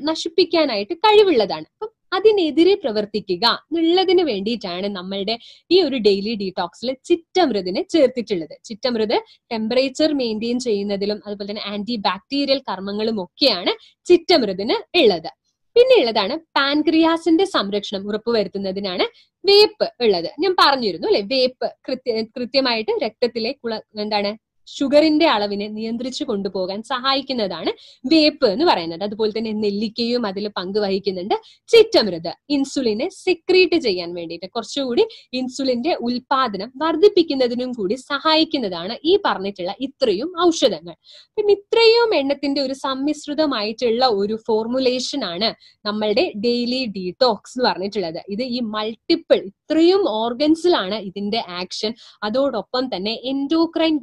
നശിപ്പിക്കാനായിട്ട് കഴിവുള്ളതാണ്. അപ്പം അതിനെതിരെ പ്രവർത്തിക്കുക എന്നുള്ളതിന് വേണ്ടിയിട്ടാണ് നമ്മളുടെ ഈ ഒരു ഡെയിലി ഡീടോക്സിൽ ചിറ്റമൃതിനെ ചേർത്തിട്ടുള്ളത്. ചിറ്റമൃത് ടെമ്പറേച്ചർ മെയിന്റെയിൻ ചെയ്യുന്നതിലും അതുപോലെ തന്നെ ആന്റി ബാക്ടീരിയൽ കർമ്മങ്ങളും ഒക്കെയാണ് ചിറ്റമൃതിന് ഉള്ളത്. പിന്നെ ഉള്ളതാണ് പാൻക്രിയാസിന്റെ സംരക്ഷണം ഉറപ്പുവരുത്തുന്നതിനാണ് വേപ്പ് ഉള്ളത്. ഞാൻ പറഞ്ഞിരുന്നു അല്ലെ? വേപ്പ് കൃത്യ കൃത്യമായിട്ട് രക്തത്തിലെ കുള എന്താണ് ഷുഗറിന്റെ അളവിനെ നിയന്ത്രിച്ചു കൊണ്ടുപോകാൻ സഹായിക്കുന്നതാണ് വേപ്പ് എന്ന് പറയുന്നത്. അതുപോലെ തന്നെ നെല്ലിക്കയും അതിൽ പങ്കുവഹിക്കുന്നുണ്ട് ചിറ്റമൃത്. ഇൻസുലിനെ സെക്രീറ്റ് ചെയ്യാൻ വേണ്ടിയിട്ട് കുറച്ചുകൂടി ഇൻസുലിന്റെ ഉൽപാദനം വർദ്ധിപ്പിക്കുന്നതിനും കൂടി സഹായിക്കുന്നതാണ് ഈ പറഞ്ഞിട്ടുള്ള ഇത്രയും ഔഷധങ്ങൾ. പിന്നെ ഇത്രയും എണ്ണത്തിന്റെ ഒരു സമ്മിശ്രിതമായിട്ടുള്ള ഒരു ഫോർമുലേഷൻ ആണ് നമ്മളുടെ ഡെയിലി ഡീടോക്സ് എന്ന് പറഞ്ഞിട്ടുള്ളത്. ഇത് ഈ മൾട്ടിപ്പിൾ ഇത്രയും ഓർഗൻസിലാണ് ഇതിന്റെ ആക്ഷൻ അതോടൊപ്പം തന്നെ എൻഡോക്രൈൻ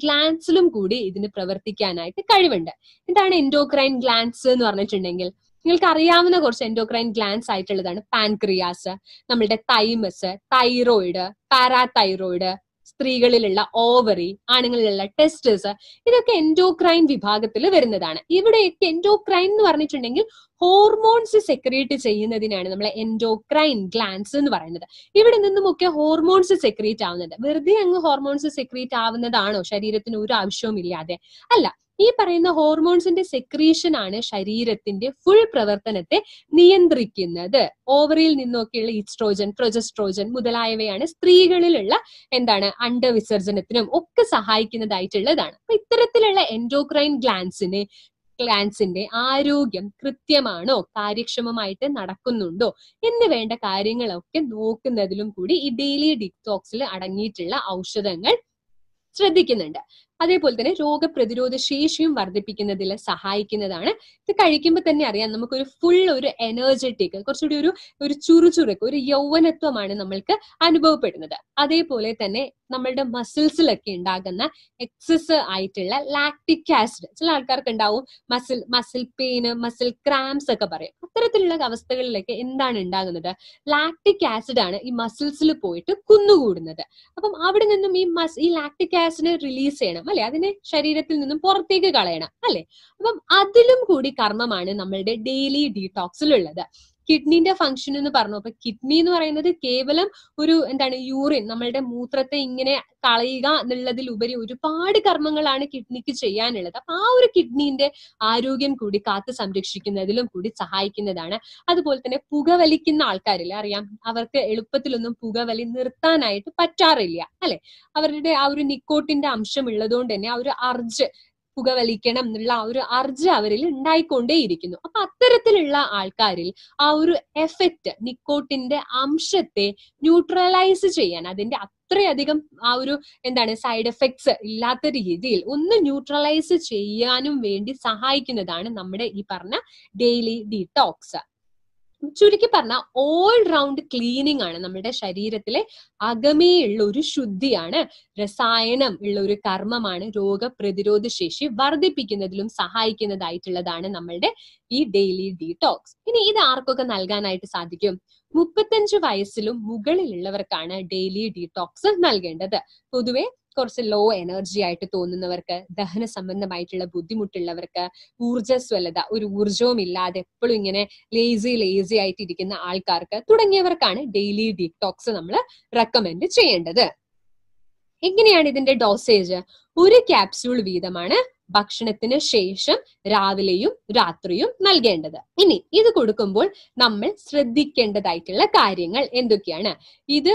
ഗ്ലാൻസിലും കൂടി ഇതിന് പ്രവർത്തിക്കാനായിട്ട് കഴിവുണ്ട്. എന്താണ് എൻഡോക്രൈൻ ഗ്ലാൻസ് എന്ന് പറഞ്ഞിട്ടുണ്ടെങ്കിൽ നിങ്ങൾക്ക് അറിയാവുന്ന കുറച്ച് എൻഡോക്രൈൻ ഗ്ലാൻസ് ആയിട്ടുള്ളതാണ് പാൻക്രിയാസ് നമ്മളുടെ തൈമസ് തൈറോയിഡ് പാരാതൈറോയിഡ് സ്ത്രീകളിലുള്ള ഓവറി ആണുങ്ങളിലുള്ള ടെസ്റ്റസ് ഇതൊക്കെ എൻഡോക്രൈൻ വിഭാഗത്തിൽ വരുന്നതാണ്. ഇവിടെയൊക്കെ എൻഡോക്രൈൻ എന്ന് പറഞ്ഞിട്ടുണ്ടെങ്കിൽ ഹോർമോൺസ് സെക്രീറ്റ് ചെയ്യുന്നതിനാണ് നമ്മൾ എൻഡോക്രൈൻ ഗ്ലാൻസ് എന്ന് പറയുന്നത്. ഇവിടെ നിന്നുമൊക്കെ ഹോർമോൺസ് സെക്രീറ്റ് ആവുന്നത് വെറുതെ അങ്ങ് ഹോർമോൺസ് സെക്രീറ്റ് ആവുന്നതാണോ? ശരീരത്തിന് ഒരു ആവശ്യവും ഇല്ലാതെ. അല്ല ഈ പറയുന്ന ഹോർമോൺസിന്റെ സെക്രീഷൻ ആണ് ശരീരത്തിന്റെ ഫുൾ പ്രവർത്തനത്തെ നിയന്ത്രിക്കുന്നത്. ഓവറിയിൽ നിന്നൊക്കെയുള്ള ഈസ്ട്രോജൻ പ്രൊജസ്ട്രോജൻ മുതലായവയാണ് സ്ത്രീകളിലുള്ള എന്താണ് അണ്ടവിസർജനത്തിനും ഒക്കെ സഹായിക്കുന്നതായിട്ടുള്ളതാണ്. അപ്പൊ ഇത്തരത്തിലുള്ള എൻഡോക്രൈൻ ഗ്ലാൻസിനെ ഗ്ലാൻസിന്റെ ആരോഗ്യം കൃത്യമാണോ കാര്യക്ഷമമായിട്ട് നടക്കുന്നുണ്ടോ എന്ന് വേണ്ട കാര്യങ്ങളൊക്കെ നോക്കുന്നതിലും കൂടി ഈ ഡെയിലി ഡിറ്റോക്സിൽ അടങ്ങിയിട്ടുള്ള ഔഷധങ്ങൾ ശ്രദ്ധിക്കുന്നുണ്ട്. അതേപോലെ തന്നെ രോഗപ്രതിരോധ ശേഷിയും വർദ്ധിപ്പിക്കുന്നതിൽ സഹായിക്കുന്നതാണ്. ഇത് കഴിക്കുമ്പോൾ തന്നെ അറിയാം നമുക്കൊരു ഫുൾ ഒരു എനർജറ്റിക് കുറച്ചുകൂടി ഒരു ഒരു ചുറുചുറുക്ക് ഒരു യൗവനത്വമാണ് നമ്മൾക്ക് അനുഭവപ്പെടുന്നത്. അതേപോലെ തന്നെ നമ്മളുടെ മസിൽസിലൊക്കെ ഉണ്ടാകുന്ന എക്സസ് ആയിട്ടുള്ള ലാക്ടിക് ആസിഡ് ചില ആൾക്കാർക്ക് ഉണ്ടാവും muscle muscle pain muscle cramps ഒക്കെ പറയും. അത്തരത്തിലുള്ള അവസ്ഥകളിലൊക്കെ എന്താണ് ഉണ്ടാകുന്നത്? ലാക്ടിക് ആസിഡ് ആണ് ഈ മസിൽസിൽ പോയിട്ട് കുന്നുകൂടുന്നത്. അപ്പം അവിടെ നിന്നും ഈ മസ് ഈ ലാക്ടിക് ആസിഡ് റിലീസ് ചെയ്യണം. അല്ലെ? അതിനെ ശരീരത്തിൽ നിന്നും പുറത്തേക്ക് കളയണം അല്ലെ? അപ്പം അതിലും കൂടി കർമ്മമാണ് നമ്മളുടെ ഡെയിലി ഡീടോക്സിലുള്ളത് കിഡ്നിന്റെ ഫംഗ്ഷൻ എന്ന് പറഞ്ഞു. അപ്പൊ കിഡ്നി എന്ന് പറയുന്നത് കേവലം ഒരു എന്താണ് യൂറിൻ നമ്മളുടെ മൂത്രത്തെ ഇങ്ങനെ കളയുക എന്നുള്ളതിൽ ഉപരി ഒരുപാട് കർമ്മങ്ങളാണ് കിഡ്നിക്ക് ചെയ്യാനുള്ളത്. അപ്പൊ ആ ഒരു കിഡ്നിന്റെ ആരോഗ്യം കൂടി കാത്തു സംരക്ഷിക്കുന്നതിലും കൂടി സഹായിക്കുന്നതാണ്. അതുപോലെ തന്നെ പുകവലിക്കുന്ന ആൾക്കാരില്ല അറിയാം. അവർക്ക് എളുപ്പത്തിലൊന്നും പുകവലി നിർത്താനായിട്ട് പറ്റാറില്ല അല്ലെ? അവരുടെ ആ ഒരു നിക്കോട്ടിന്റെ അംശം ഉള്ളതുകൊണ്ട് തന്നെ ആ ഒരു അർജ് പുകവലിക്കണം എന്നുള്ള ആ ഒരു അർജ് അവരിൽ ഉണ്ടായിക്കൊണ്ടേയിരിക്കുന്നു. അപ്പൊ അത്തരത്തിലുള്ള ആൾക്കാരിൽ ആ ഒരു എഫക്റ്റ് നിക്കോട്ടിന്റെ അംശത്തെ ന്യൂട്രലൈസ് ചെയ്യാൻ അതിന്റെ അത്രയധികം ആ ഒരു എന്താണ് സൈഡ് എഫക്ട്സ് ഇല്ലാത്ത രീതിയിൽ ഒന്ന് ന്യൂട്രലൈസ് ചെയ്യാനും വേണ്ടി സഹായിക്കുന്നതാണ് നമ്മുടെ ഈ പറഞ്ഞ ഡെയിലി ഡീടോക്സ് ചുരുക്കി പറഞ്ഞ ഓൾ റൗണ്ട് ക്ലീനിങ് ആണ് നമ്മുടെ ശരീരത്തിലെ അകമേയുള്ള ഒരു ശുദ്ധിയാണ്. രസായനം ഉള്ള ഒരു കർമ്മമാണ് രോഗപ്രതിരോധ ശേഷി വർദ്ധിപ്പിക്കുന്നതിലും സഹായിക്കുന്നതായിട്ടുള്ളതാണ് നമ്മളുടെ ഈ ഡെയിലി ഡീടോക്സ് ഇനി ഇത് ആർക്കൊക്കെ നൽകാനായിട്ട് സാധിക്കും? മുപ്പത്തഞ്ച് വയസ്സിലും മുകളിലുള്ളവർക്കാണ് ഡെയിലി ഡീടോക്സ് നൽകേണ്ടത്. പൊതുവെ കുറച്ച് ലോ എനർജി ആയിട്ട് തോന്നുന്നവർക്ക് ദഹന സംബന്ധമായിട്ടുള്ള ബുദ്ധിമുട്ടുള്ളവർക്ക് ഊർജസ്വലത ഒരു ഊർജവും ഇല്ലാതെ എപ്പോഴും ഇങ്ങനെ ലേസി ലേസി ആയിട്ട് ഇരിക്കുന്ന ആൾക്കാർക്ക് തുടങ്ങിയവർക്കാണ് ഡെയിലി ഡീടോക്സ് നമ്മൾ റെക്കമെൻഡ് ചെയ്യേണ്ടത്. എങ്ങനെയാണ് ഇതിന്റെ ഡോസേജ് ഒരു ക്യാപ്സ്യൂൾ വീതമാണ് ഭക്ഷണത്തിന് ശേഷം രാവിലെയും രാത്രിയും നൽകേണ്ടത്. ഇനി ഇത് കൊടുക്കുമ്പോൾ നമ്മൾ ശ്രദ്ധിക്കേണ്ടതായിട്ടുള്ള കാര്യങ്ങൾ എന്തൊക്കെയാണ്? ഇത്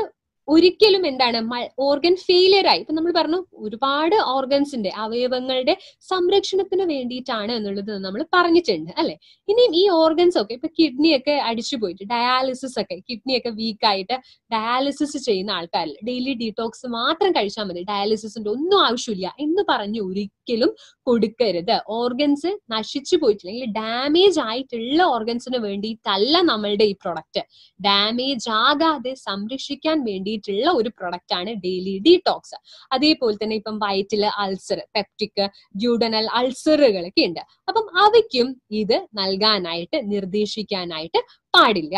ഒരിക്കലും എന്താണ് ഓർഗൻ ഫെയിലിയർ ആയി. ഇപ്പൊ നമ്മൾ പറഞ്ഞു ഒരുപാട് ഓർഗൻസിന്റെ അവയവങ്ങളുടെ സംരക്ഷണത്തിന് വേണ്ടിയിട്ടാണ് എന്നുള്ളത് നമ്മൾ പറഞ്ഞിട്ടുണ്ട് അല്ലെ? ഇനിയും ഈ ഓർഗൻസ് ഒക്കെ ഇപ്പൊ കിഡ്നി ഒക്കെ അടിച്ചു പോയിട്ട് ഡയാലിസിസ് ഒക്കെ കിഡ്നി ഒക്കെ വീക്ക് ആയിട്ട് ഡയാലിസിസ് ചെയ്യുന്ന ആൾക്കാരിൽ ഡെയിലി ഡീടോക്സ് മാത്രം കഴിച്ചാൽ മതി. ഡയാലിസിസിന്റെ ഒന്നും ആവശ്യമില്ല എന്ന് പറഞ്ഞ് ഒരിക്കലും കൊടുക്കരുത്. ഓർഗൻസ് നശിച്ചു പോയിട്ടില്ല. ഡാമേജ് ആയിട്ടുള്ള ഓർഗൻസിന് വേണ്ടിയിട്ടല്ല നമ്മളുടെ ഈ പ്രൊഡക്റ്റ് ഡാമേജ് ആകാതെ സംരക്ഷിക്കാൻ വേണ്ടിയിട്ടുള്ള ഒരു പ്രൊഡക്റ്റ് ആണ് ഡെയിലി ഡീടോക്സ് അതേപോലെ തന്നെ ഇപ്പം വയറ്റിൽ അൾസർ പെപ്റ്റിക് ഡ്യൂഡനൽ അൾസറുകളൊക്കെ ഉണ്ട്. അപ്പം അവയ്ക്കും ഇത് നൽകാനായിട്ട് നിർദ്ദേശിക്കാനായിട്ട് പാടില്ല.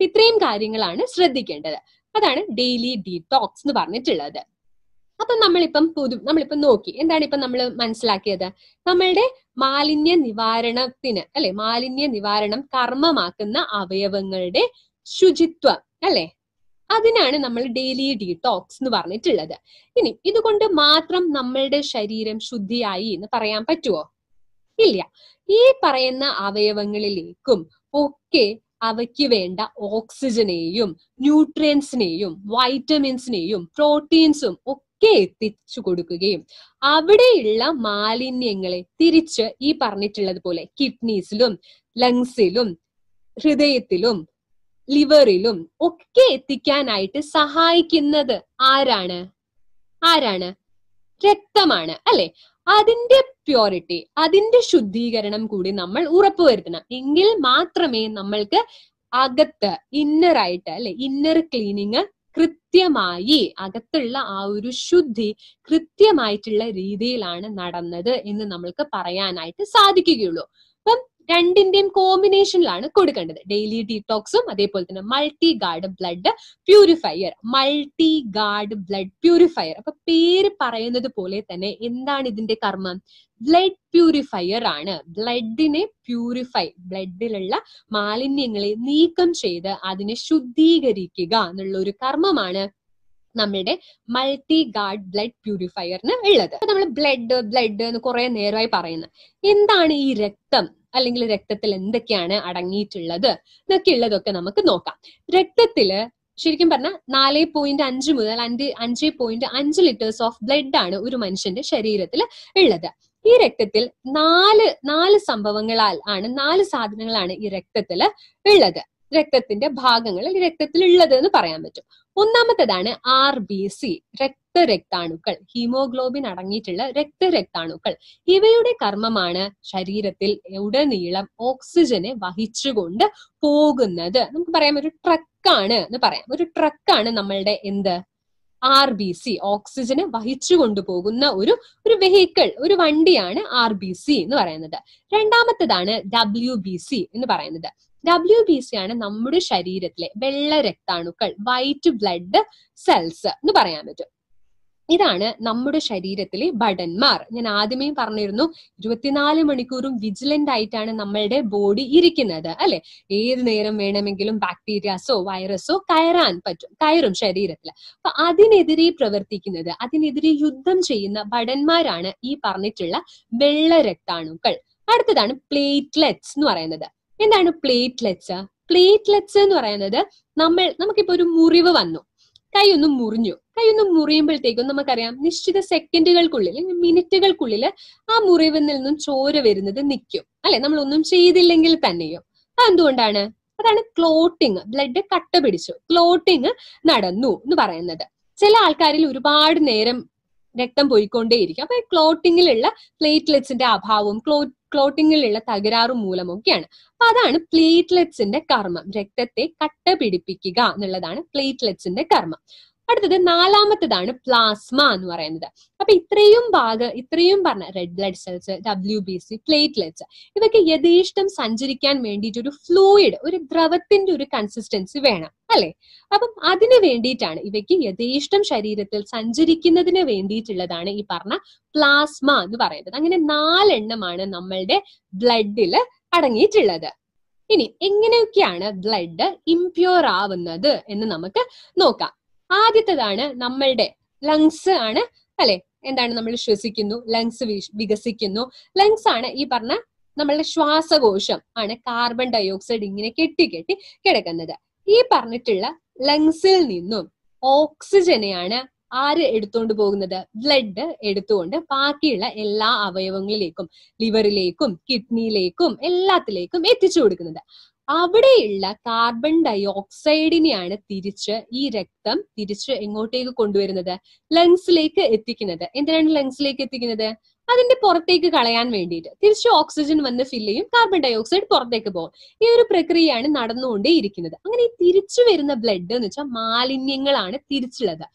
ഇത്രയും കാര്യങ്ങളാണ് ശ്രദ്ധിക്കേണ്ടത്. അതാണ് ഡെയിലി ഡീടോക്സ് എന്ന് പറഞ്ഞിട്ടുള്ളത്. അപ്പൊ നമ്മളിപ്പം പുതു നമ്മളിപ്പം നോക്കി എന്താണ് ഇപ്പം നമ്മൾ മനസ്സിലാക്കിയത്? നമ്മളുടെ മാലിന്യ നിവാരണത്തിന് അല്ലെ? മാലിന്യ നിവാരണം കർമ്മമാക്കുന്ന അവയവങ്ങളുടെ ശുചിത്വം അല്ലെ? അതിനാണ് നമ്മൾ ഡെയിലി ഡീടോക്സ് എന്ന് പറഞ്ഞിട്ടുള്ളത്. ഇനി ഇതുകൊണ്ട് മാത്രം നമ്മളുടെ ശരീരം ശുദ്ധിയായി എന്ന് പറയാൻ പറ്റുമോ ഇല്ല. ഈ പറയുന്ന അവയവങ്ങളിലേക്കും ഒക്കെ അവയ്ക്ക് വേണ്ട ഓക്സിജനെയും ന്യൂട്രിയൻസിനെയും വൈറ്റമിൻസിനെയും പ്രോട്ടീൻസും ഒക്കെ എത്തിച്ചു കൊടുക്കുകയും അവിടെയുള്ള മാലിന്യങ്ങളെ തിരിച്ച് ഈ പറഞ്ഞിട്ടുള്ളത് പോലെ കിഡ്നീസിലും ലങ്സിലും ഹൃദയത്തിലും ലിവറിലും ഒക്കെ എത്തിക്കാനായിട്ട് സഹായിക്കുന്നത് ആരാണ്? ആരാണ്? രക്തമാണ് അല്ലെ? അതിന്റെ പ്യൂരിറ്റി അതിന്റെ ശുദ്ധീകരണം കൂടി നമ്മൾ ഉറപ്പുവരുത്തണം. എങ്കിൽ മാത്രമേ നമ്മൾക്ക് അകത്ത് ഇന്നർ ആയിട്ട് അല്ലെ? ഇന്നർ ക്ലീനിങ് കൃത്യമായി അകത്തുള്ള ആ ഒരു ശുദ്ധി കൃത്യമായിട്ടുള്ള രീതിയിലാണ് നടന്നത് എന്ന് നമ്മൾക്ക് പറയാനായിട്ട് സാധിക്കുകയുള്ളൂ. അപ്പം രണ്ടിന്റെയും കോമ്പിനേഷനിലാണ് കൊടുക്കേണ്ടത്. ഡെയിലി ഡീടോക്സും അതേപോലെ തന്നെ multi guard blood purifier multi guard blood purifier അപ്പൊ പേര് പറയുന്നത് പോലെ തന്നെ എന്താണ് ഇതിന്റെ കർമ്മം? ബ്ലഡ് പ്യൂരിഫയർ ആണ്. ബ്ലഡിനെ പ്യൂരിഫൈ ബ്ലഡിലുള്ള മാലിന്യങ്ങളെ നീക്കം ചെയ്ത് അതിനെ ശുദ്ധീകരിക്കുക എന്നുള്ള ഒരു കർമ്മമാണ് നമ്മുടെ മൾട്ടി ഗാർഡ് ബ്ലഡ് പ്യൂരിഫയറിന് ഉള്ളത്. നമ്മൾ ബ്ലഡ് ബ്ലഡ് എന്ന് കുറെ നേരമായി പറയുന്നത്. എന്താണ് ഈ രക്തം? അല്ലെങ്കിൽ രക്തത്തിൽ എന്തൊക്കെയാണ് അടങ്ങിയിട്ടുള്ളത്? എന്നൊക്കെ ഉള്ളതൊക്കെ നമുക്ക് നോക്കാം. രക്തത്തിൽ ശരിക്കും പറഞ്ഞാൽ നാല് പോയിന്റ് അഞ്ച് മുതൽ അഞ്ച് അഞ്ച് പോയിന്റ് അഞ്ച് ലിറ്റേഴ്സ് ഓഫ് ബ്ലഡ് ആണ് ഒരു മനുഷ്യന്റെ ശരീരത്തിൽ ഉള്ളത്. ഈ രക്തത്തിൽ നാല് നാല് സംഭവങ്ങളാൽ ആണ് നാല് സാധനങ്ങളാണ് ഈ രക്തത്തിൽ ഉള്ളത്. രക്തത്തിന്റെ ഭാഗങ്ങൾ രക്തത്തിൽ ഉള്ളത് എന്ന് പറയാൻ പറ്റും. ഒന്നാമത്തേതാണ് ആർ ബി സി രക്തരക്താണുക്കൾ ഹീമോഗ്ലോബിൻ അടങ്ങിയിട്ടുള്ള രക്തരക്താണുക്കൾ. ഇവയുടെ കർമ്മമാണ് ശരീരത്തിൽ ഉടനീളം ഓക്സിജനെ വഹിച്ചുകൊണ്ട് പോകുന്നത്. നമുക്ക് പറയാം ഒരു ട്രക്കാണ് എന്ന് പറയാം. ഒരു ട്രക്കാണ് നമ്മളുടെ എന്ത്? ആർ ബി സി ഓക്സിജന് വഹിച്ചു കൊണ്ടുപോകുന്ന ഒരു ഒരു വെഹിക്കിൾ ഒരു വണ്ടിയാണ് ആർ ബി സി എന്ന് പറയുന്നത്. രണ്ടാമത്തേതാണ് ഡബ്ല്യു ബി സി എന്ന് പറയുന്നത്. ഡബ്ല്യു ബി സി ആണ് നമ്മുടെ ശരീരത്തിലെ വെള്ള രക്താണുക്കൾ വൈറ്റ് ബ്ലഡ് സെൽസ് എന്ന് പറയാൻ പറ്റും. ഇതാണ് നമ്മുടെ ശരീരത്തിലെ ഭടന്മാർ. ഞാൻ ആദ്യമേ പറഞ്ഞിരുന്നു ഇരുപത്തിനാല് മണിക്കൂറും വിജിലന്റ് ആയിട്ടാണ് നമ്മളുടെ ബോഡി ഇരിക്കുന്നത് അല്ലെ? ഏത് നേരം വേണമെങ്കിലും ബാക്ടീരിയാസോ വൈറസോ കയറാൻ പറ്റും കയറും ശരീരത്തിൽ. അപ്പൊ അതിനെതിരെ പ്രവർത്തിക്കുന്നത് അതിനെതിരെ യുദ്ധം ചെയ്യുന്ന ഭടന്മാരാണ് ഈ പറഞ്ഞിട്ടുള്ള വെള്ള രക്താണുക്കൾ. അടുത്തതാണ് പ്ലേറ്റ്ലെറ്റ്സ് എന്ന് പറയുന്നത്. എന്താണ് പ്ലേറ്റ്ലെറ്റ്സ് പ്ലേറ്റ്ലെറ്റ്സ് എന്ന് പറയുന്നത് നമ്മൾ നമുക്കിപ്പോ ഒരു മുറിവ് വന്നു. കൈ ഒന്ന് മുറിഞ്ഞു. കൈ ഒന്ന് മുറിയുമ്പോഴത്തേക്കും നമുക്കറിയാം നിശ്ചിത സെക്കൻഡുകൾക്കുള്ളിൽ മിനിറ്റുകൾക്കുള്ളിൽ ആ മുറിവിൽ നിന്നും ചോര വരുന്നത് നിൽക്കും. അല്ലെ? നമ്മൾ ഒന്നും ചെയ്തില്ലെങ്കിൽ തന്നെയും. അതെന്തുകൊണ്ടാണ് അതാണ് ക്ലോട്ടിങ് ബ്ലഡ് കട്ട പിടിച്ചു ക്ലോട്ടിങ് നടന്നു എന്ന് പറയുന്നത്. ചില ആൾക്കാരിൽ ഒരുപാട് നേരം രക്തം പോയിക്കൊണ്ടേയിരിക്കും. അപ്പൊ ക്ലോട്ടിങ്ങിലുള്ള പ്ലേറ്റ്ലെറ്റ്സിന്റെ അഭാവവും ക്ലോ ക്ലോട്ടിങ്ങിലുള്ള തകരാറും മൂലമൊക്കെയാണ്. അപ്പൊ അതാണ് പ്ലേറ്റ്ലെറ്റ്സിന്റെ കർമ്മം. രക്തത്തെ കട്ട പിടിപ്പിക്കുക എന്നുള്ളതാണ് പ്ലേറ്റ്ലെറ്റ്സിന്റെ കർമ്മം. അടുത്തത് നാലാമത്തതാണ് പ്ലാസ്മ എന്ന് പറയുന്നത്. അപ്പൊ ഇത്രയും ഭാഗ ഇത്രയും പറഞ്ഞ red blood cells W B C platelets ഇവയ്ക്ക് യഥേഷ്ടം സഞ്ചരിക്കാൻ വേണ്ടിയിട്ട് ഒരു ഫ്ലൂയിഡ് ഒരു ദ്രവത്തിന്റെ ഒരു കൺസിസ്റ്റൻസി വേണം അല്ലെ? അപ്പം അതിന് വേണ്ടിയിട്ടാണ് ഇവയ്ക്ക് യഥേഷ്ടം ശരീരത്തിൽ സഞ്ചരിക്കുന്നതിന് വേണ്ടിയിട്ടുള്ളതാണ് ഈ പറഞ്ഞ പ്ലാസ്മ എന്ന് പറയുന്നത്. അങ്ങനെ നാലെണ്ണമാണ് നമ്മളുടെ ബ്ലഡിൽ അടങ്ങിയിട്ടുള്ളത്. ഇനി എങ്ങനെയൊക്കെയാണ് ബ്ലഡ് ഇംപ്യൂർ ആവുന്നത് എന്ന് നമുക്ക് നോക്കാം. ആദ്യത്തേതാണ് നമ്മളുടെ ലങ്സ് ആണ് അല്ലെ? എന്താണ് നമ്മൾ ശ്വസിക്കുന്നു ലങ്സ് വികസിക്കുന്നു. ലങ്സ് ആണ് ഈ പറഞ്ഞ നമ്മളുടെ ശ്വാസകോശം ആണ് കാർബൺ ഡയോക്സൈഡ് ഇങ്ങനെ കെട്ടി കെട്ടി കിടക്കുന്നത്. ഈ പറഞ്ഞിട്ടുള്ള ലങ്സിൽ നിന്നും ഓക്സിജനെയാണ് ആര് എടുത്തുകൊണ്ട് പോകുന്നത്? ബ്ലഡ് എടുത്തുകൊണ്ട് ബാക്കിയുള്ള എല്ലാ അവയവങ്ങളിലേക്കും ലിവറിലേക്കും കിഡ്നിയിലേക്കും എല്ലാത്തിലേക്കും എത്തിച്ചു കൊടുക്കുന്നത്. അവിടെയുള്ള കാർബൺ ഡൈ ഡയോക്സൈഡിനെയാണ് തിരിച്ച് ഈ രക്തം തിരിച്ച് എങ്ങോട്ടേക്ക് കൊണ്ടുവരുന്നത്? ലങ്സിലേക്ക് എത്തിക്കുന്നത്. എന്തിനാണ് ലങ്സിലേക്ക് എത്തിക്കുന്നത്? അതിന്റെ പുറത്തേക്ക് കളയാൻ വേണ്ടിയിട്ട്. തിരിച്ച് ഓക്സിജൻ വന്ന് ഫില്ല് ചെയ്യും കാർബൺ ഡൈ ഓക്സൈഡ് പുറത്തേക്ക് പോകും. ഈ ഒരു പ്രക്രിയയാണ് നടന്നുകൊണ്ടേ ഇരിക്കുന്നത് അങ്ങനെ ഈ തിരിച്ചു വരുന്ന ബ്ലഡ് എന്ന് വെച്ചാൽ മാലിന്യങ്ങളാണ് തിരിച്ചുള്ളത്.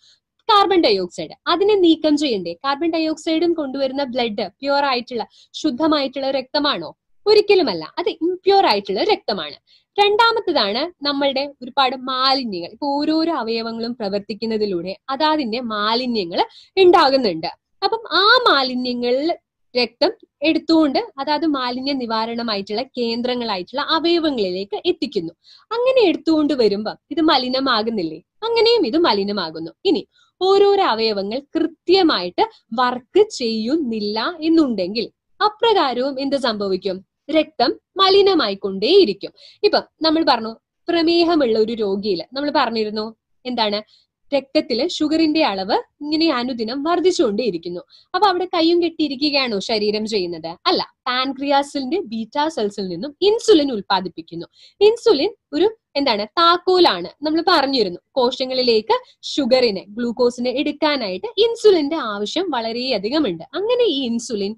കാർബൺ ഡൈ ഓക്സൈഡ് അതിനെ നീക്കം ചെയ്യണ്ടേ? കാർബൺ ഡൈ ഡയോക്സൈഡും കൊണ്ടുവരുന്ന ബ്ലഡ് പ്യുവർ ആയിട്ടുള്ള ശുദ്ധമായിട്ടുള്ള രക്തമാണോ? ഒരിക്കലുമല്ല. അത് ഇംപ്യൂർ ആയിട്ടുള്ള രക്തമാണ്. രണ്ടാമത്തതാണ് നമ്മളുടെ ഒരുപാട് മാലിന്യങ്ങൾ. ഇപ്പൊ ഓരോരോ അവയവങ്ങളും പ്രവർത്തിക്കുന്നതിലൂടെ അതാതിന്റെ മാലിന്യങ്ങൾ ഉണ്ടാകുന്നുണ്ട്. അപ്പം ആ മാലിന്യങ്ങളിൽ രക്തം എടുത്തുകൊണ്ട് അതായത് മാലിന്യ നിവാരണമായിട്ടുള്ള കേന്ദ്രങ്ങളായിട്ടുള്ള അവയവങ്ങളിലേക്ക് എത്തിക്കുന്നു. അങ്ങനെ എടുത്തുകൊണ്ട് വരുമ്പം ഇത് മലിനമാകുന്നില്ലേ? അങ്ങനെയും ഇത് മലിനമാകുന്നു. ഇനി ഓരോരോ അവയവങ്ങൾ കൃത്യമായിട്ട് വർക്ക് ചെയ്യുന്നില്ല എന്നുണ്ടെങ്കിൽ അപ്രകാരവും എന്ത് സംഭവിക്കും? രക്തം മലിനമായിക്കൊണ്ടേയിരിക്കും. ഇപ്പം നമ്മൾ പറഞ്ഞു പ്രമേഹമുള്ള ഒരു രോഗിയിൽ നമ്മൾ പറഞ്ഞിരുന്നു എന്താണ്? രക്തത്തിൽ ഷുഗറിന്റെ അളവ് ഇങ്ങനെ അനുദിനം വർദ്ധിച്ചുകൊണ്ടേയിരിക്കുന്നു. അപ്പൊ അവിടെ കയ്യും കെട്ടിയിരിക്കുകയാണോ ശരീരം ചെയ്യുന്നത്? അല്ല പാൻക്രിയാസിന്റെ ബീറ്റാ സെൽസിൽ നിന്നും ഇൻസുലിൻ ഉൽപ്പാദിപ്പിക്കുന്നു. ഇൻസുലിൻ ഒരു എന്താണ്? താക്കോലാണ്. നമ്മൾ പറഞ്ഞിരുന്നു കോശങ്ങളിലേക്ക് ഷുഗറിനെ ഗ്ലൂക്കോസിനെ എടുക്കാനായിട്ട് ഇൻസുലിന്റെ ആവശ്യം വളരെയധികം ഉണ്ട് അങ്ങനെ ഈ ഇൻസുലിൻ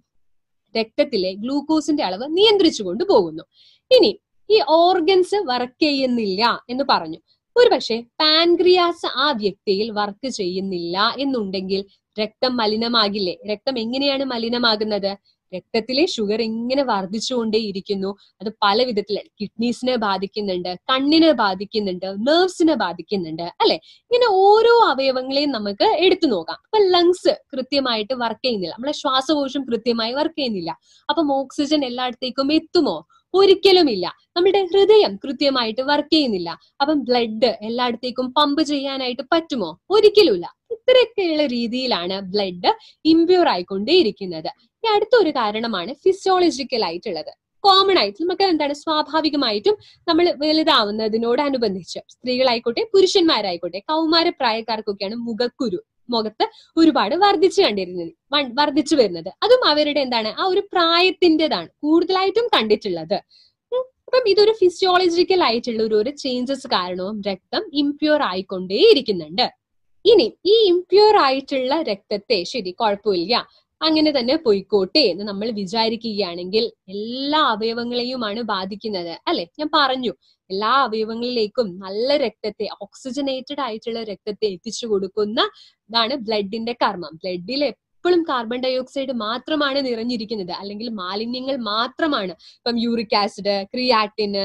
രക്തത്തിലെ ഗ്ലൂക്കോസിന്റെ അളവ് നിയന്ത്രിച്ചു കൊണ്ടുപോകുന്നു ഇനി ഈ ഓർഗൻസ് വർക്ക് ചെയ്യുന്നില്ല എന്ന് പറഞ്ഞു. ഒരുപക്ഷെ പാൻക്രിയാസ് ആ വ്യക്തിയിൽ വർക്ക് ചെയ്യുന്നില്ല എന്നുണ്ടെങ്കിൽ രക്തം മലിനമാകില്ലേ? രക്തം എങ്ങനെയാണ് മലിനമാകുന്നത്? രക്തത്തിലെ ഷുഗർ ഇങ്ങനെ വർദ്ധിച്ചുകൊണ്ടേയിരിക്കുന്നു. അത് പല വിധത്തിൽ കിഡ്നീസിനെ ബാധിക്കുന്നുണ്ട് കണ്ണിനെ ബാധിക്കുന്നുണ്ട് നെർവ്സിനെ ബാധിക്കുന്നുണ്ട് അല്ലെ? ഇങ്ങനെ ഓരോ അവയവങ്ങളെയും നമുക്ക് എടുത്തു നോക്കാം. അപ്പൊ ലങ്സ് കൃത്യമായിട്ട് വർക്ക് ചെയ്യുന്നില്ല. നമ്മളെ ശ്വാസകോശം കൃത്യമായി വർക്ക് ചെയ്യുന്നില്ല. അപ്പം ഓക്സിജൻ എല്ലായിടത്തേക്കും എത്തുമോ? ഒരിക്കലുമില്ല നമ്മുടെ ഹൃദയം കൃത്യമായിട്ട് വർക്ക് ചെയ്യുന്നില്ല. അപ്പം ബ്ലഡ് എല്ലായിടത്തേക്കും പമ്പ് ചെയ്യാനായിട്ട് പറ്റുമോ? ഒരിക്കലുമില്ല ഇത്രയൊക്കെയുള്ള രീതിയിലാണ് ബ്ലഡ് ഇമ്പ്യൂർ ആയിക്കൊണ്ടേയിരിക്കുന്നത്. ഈ അടുത്ത ഒരു കാരണമാണ് ഫിസിയോളജിക്കൽ ആയിട്ടുള്ളത്. കോമൺ ആയിട്ട് നമുക്ക് എന്താണ് സ്വാഭാവികമായിട്ടും നമ്മൾ വലുതാവുന്നതിനോട് അനുബന്ധിച്ച് സ്ത്രീകളായിക്കോട്ടെ പുരുഷന്മാരായിക്കോട്ടെ കൗമാര പ്രായക്കാർക്കൊക്കെയാണ് മുഖക്കുരു മുഖത്ത് ഒരുപാട് വർദ്ധിച്ചു കണ്ടിരുന്നത് വർദ്ധിച്ചു വരുന്നത്. അതും അവരുടെ എന്താണ് ആ ഒരു പ്രായത്തിന്റെതാണ് കൂടുതലായിട്ടും കണ്ടിട്ടുള്ളത്. അപ്പം ഇതൊരു ഫിസിയോളജിക്കൽ ആയിട്ടുള്ള ഒരു ഒരു ചേഞ്ചസ് കാരണവും രക്തം ഇംപ്യൂർ ആയിക്കൊണ്ടേയിരിക്കുന്നുണ്ട്. ഇനി ഈ ഇംപ്യൂർ ആയിട്ടുള്ള രക്തത്തെ ശരി കുഴപ്പമില്ല. അങ്ങനെ തന്നെ പൊയ്ക്കോട്ടെ എന്ന് നമ്മൾ വിചാരിക്കുകയാണെങ്കിൽ എല്ലാ അവയവങ്ങളെയുമാണ് ബാധിക്കുന്നത്. അല്ലെ? ഞാൻ പറഞ്ഞു എല്ലാ അവയവങ്ങളിലേക്കും നല്ല രക്തത്തെ ഓക്സിജനേറ്റഡ് ആയിട്ടുള്ള രക്തത്തെ എത്തിച്ചു കൊടുക്കുന്ന ഇതാണ് ബ്ലഡിന്റെ കർമ്മം. ബ്ലഡിൽ എപ്പോഴും കാർബൺ ഡൈ ഓക്സൈഡ് മാത്രമാണ് നിറഞ്ഞിരിക്കുന്നത്. അല്ലെങ്കിൽ മാലിന്യങ്ങൾ മാത്രമാണ്. ഇപ്പം uric acid creatine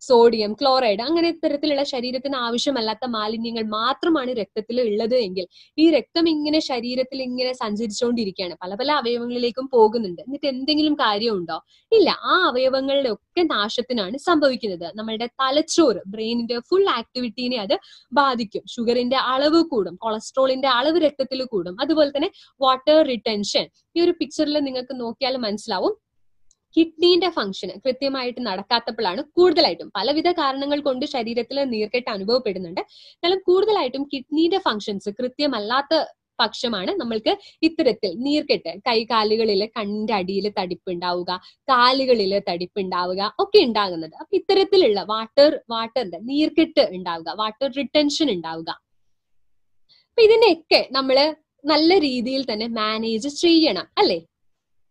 sodium chloride അങ്ങനെ ഇത്തരത്തിലുള്ള ശരീരത്തിന് ആവശ്യമല്ലാത്ത മാലിന്യങ്ങൾ മാത്രമാണ് രക്തത്തിൽ ഉള്ളത് എങ്കിൽ ഈ രക്തം ഇങ്ങനെ ശരീരത്തിൽ ഇങ്ങനെ സഞ്ചരിച്ചുകൊണ്ടിരിക്കുകയാണ്. പല പല അവയവങ്ങളിലേക്കും പോകുന്നുണ്ട്. എന്നിട്ട് എന്തെങ്കിലും കാര്യമുണ്ടോ? ഇല്ല. ആ അവയവങ്ങളുടെ ഒക്കെ നാശത്തിനാണ് സംഭവിക്കുന്നത്. നമ്മളുടെ തലച്ചോറ് ബ്രെയിനിന്റെ ഫുൾ ആക്ടിവിറ്റീനെ അത് ബാധിക്കും. ഷുഗറിന്റെ അളവ് കൂടും കൊളസ്ട്രോളിന്റെ അളവ് രക്തത്തിൽ കൂടും. അതുപോലെ തന്നെ വാട്ടർ റിട്ടൻഷൻ ഈ ഒരു പിക്ചറിൽ നിങ്ങൾക്ക് നോക്കിയാൽ മനസ്സിലാവും. കിഡ്നീന്റെ ഫംഗ്ഷൻ കൃത്യമായിട്ട് നടക്കാത്തപ്പോഴാണ് കൂടുതലായിട്ടും പലവിധ കാരണങ്ങൾ കൊണ്ട് ശരീരത്തിൽ നീർക്കെട്ട് അനുഭവപ്പെടുന്നുണ്ട്. എന്നാലും കൂടുതലായിട്ടും കിഡ്നീന്റെ ഫംഗ്ഷൻസ് കൃത്യമല്ലാത്ത പക്ഷമാണ് നമ്മൾക്ക് ഇത്തരത്തിൽ നീർക്കെട്ട്. കൈകാലുകളിൽ കണ്ണിന്റെ അടിയിൽ തടിപ്പ് ഉണ്ടാവുക കാലുകളിൽ തടിപ്പ് ഉണ്ടാവുക ഒക്കെ ഉണ്ടാകുന്നത്. അപ്പൊ ഇത്തരത്തിലുള്ള വാട്ടർ വാട്ടറിന്റെ നീർക്കെട്ട് ഉണ്ടാവുക വാട്ടർ റിട്ടൻഷൻ ഉണ്ടാവുക. അപ്പൊ ഇതിനെയൊക്കെ നമ്മൾ നല്ല രീതിയിൽ തന്നെ മാനേജ് ചെയ്യണം അല്ലെ?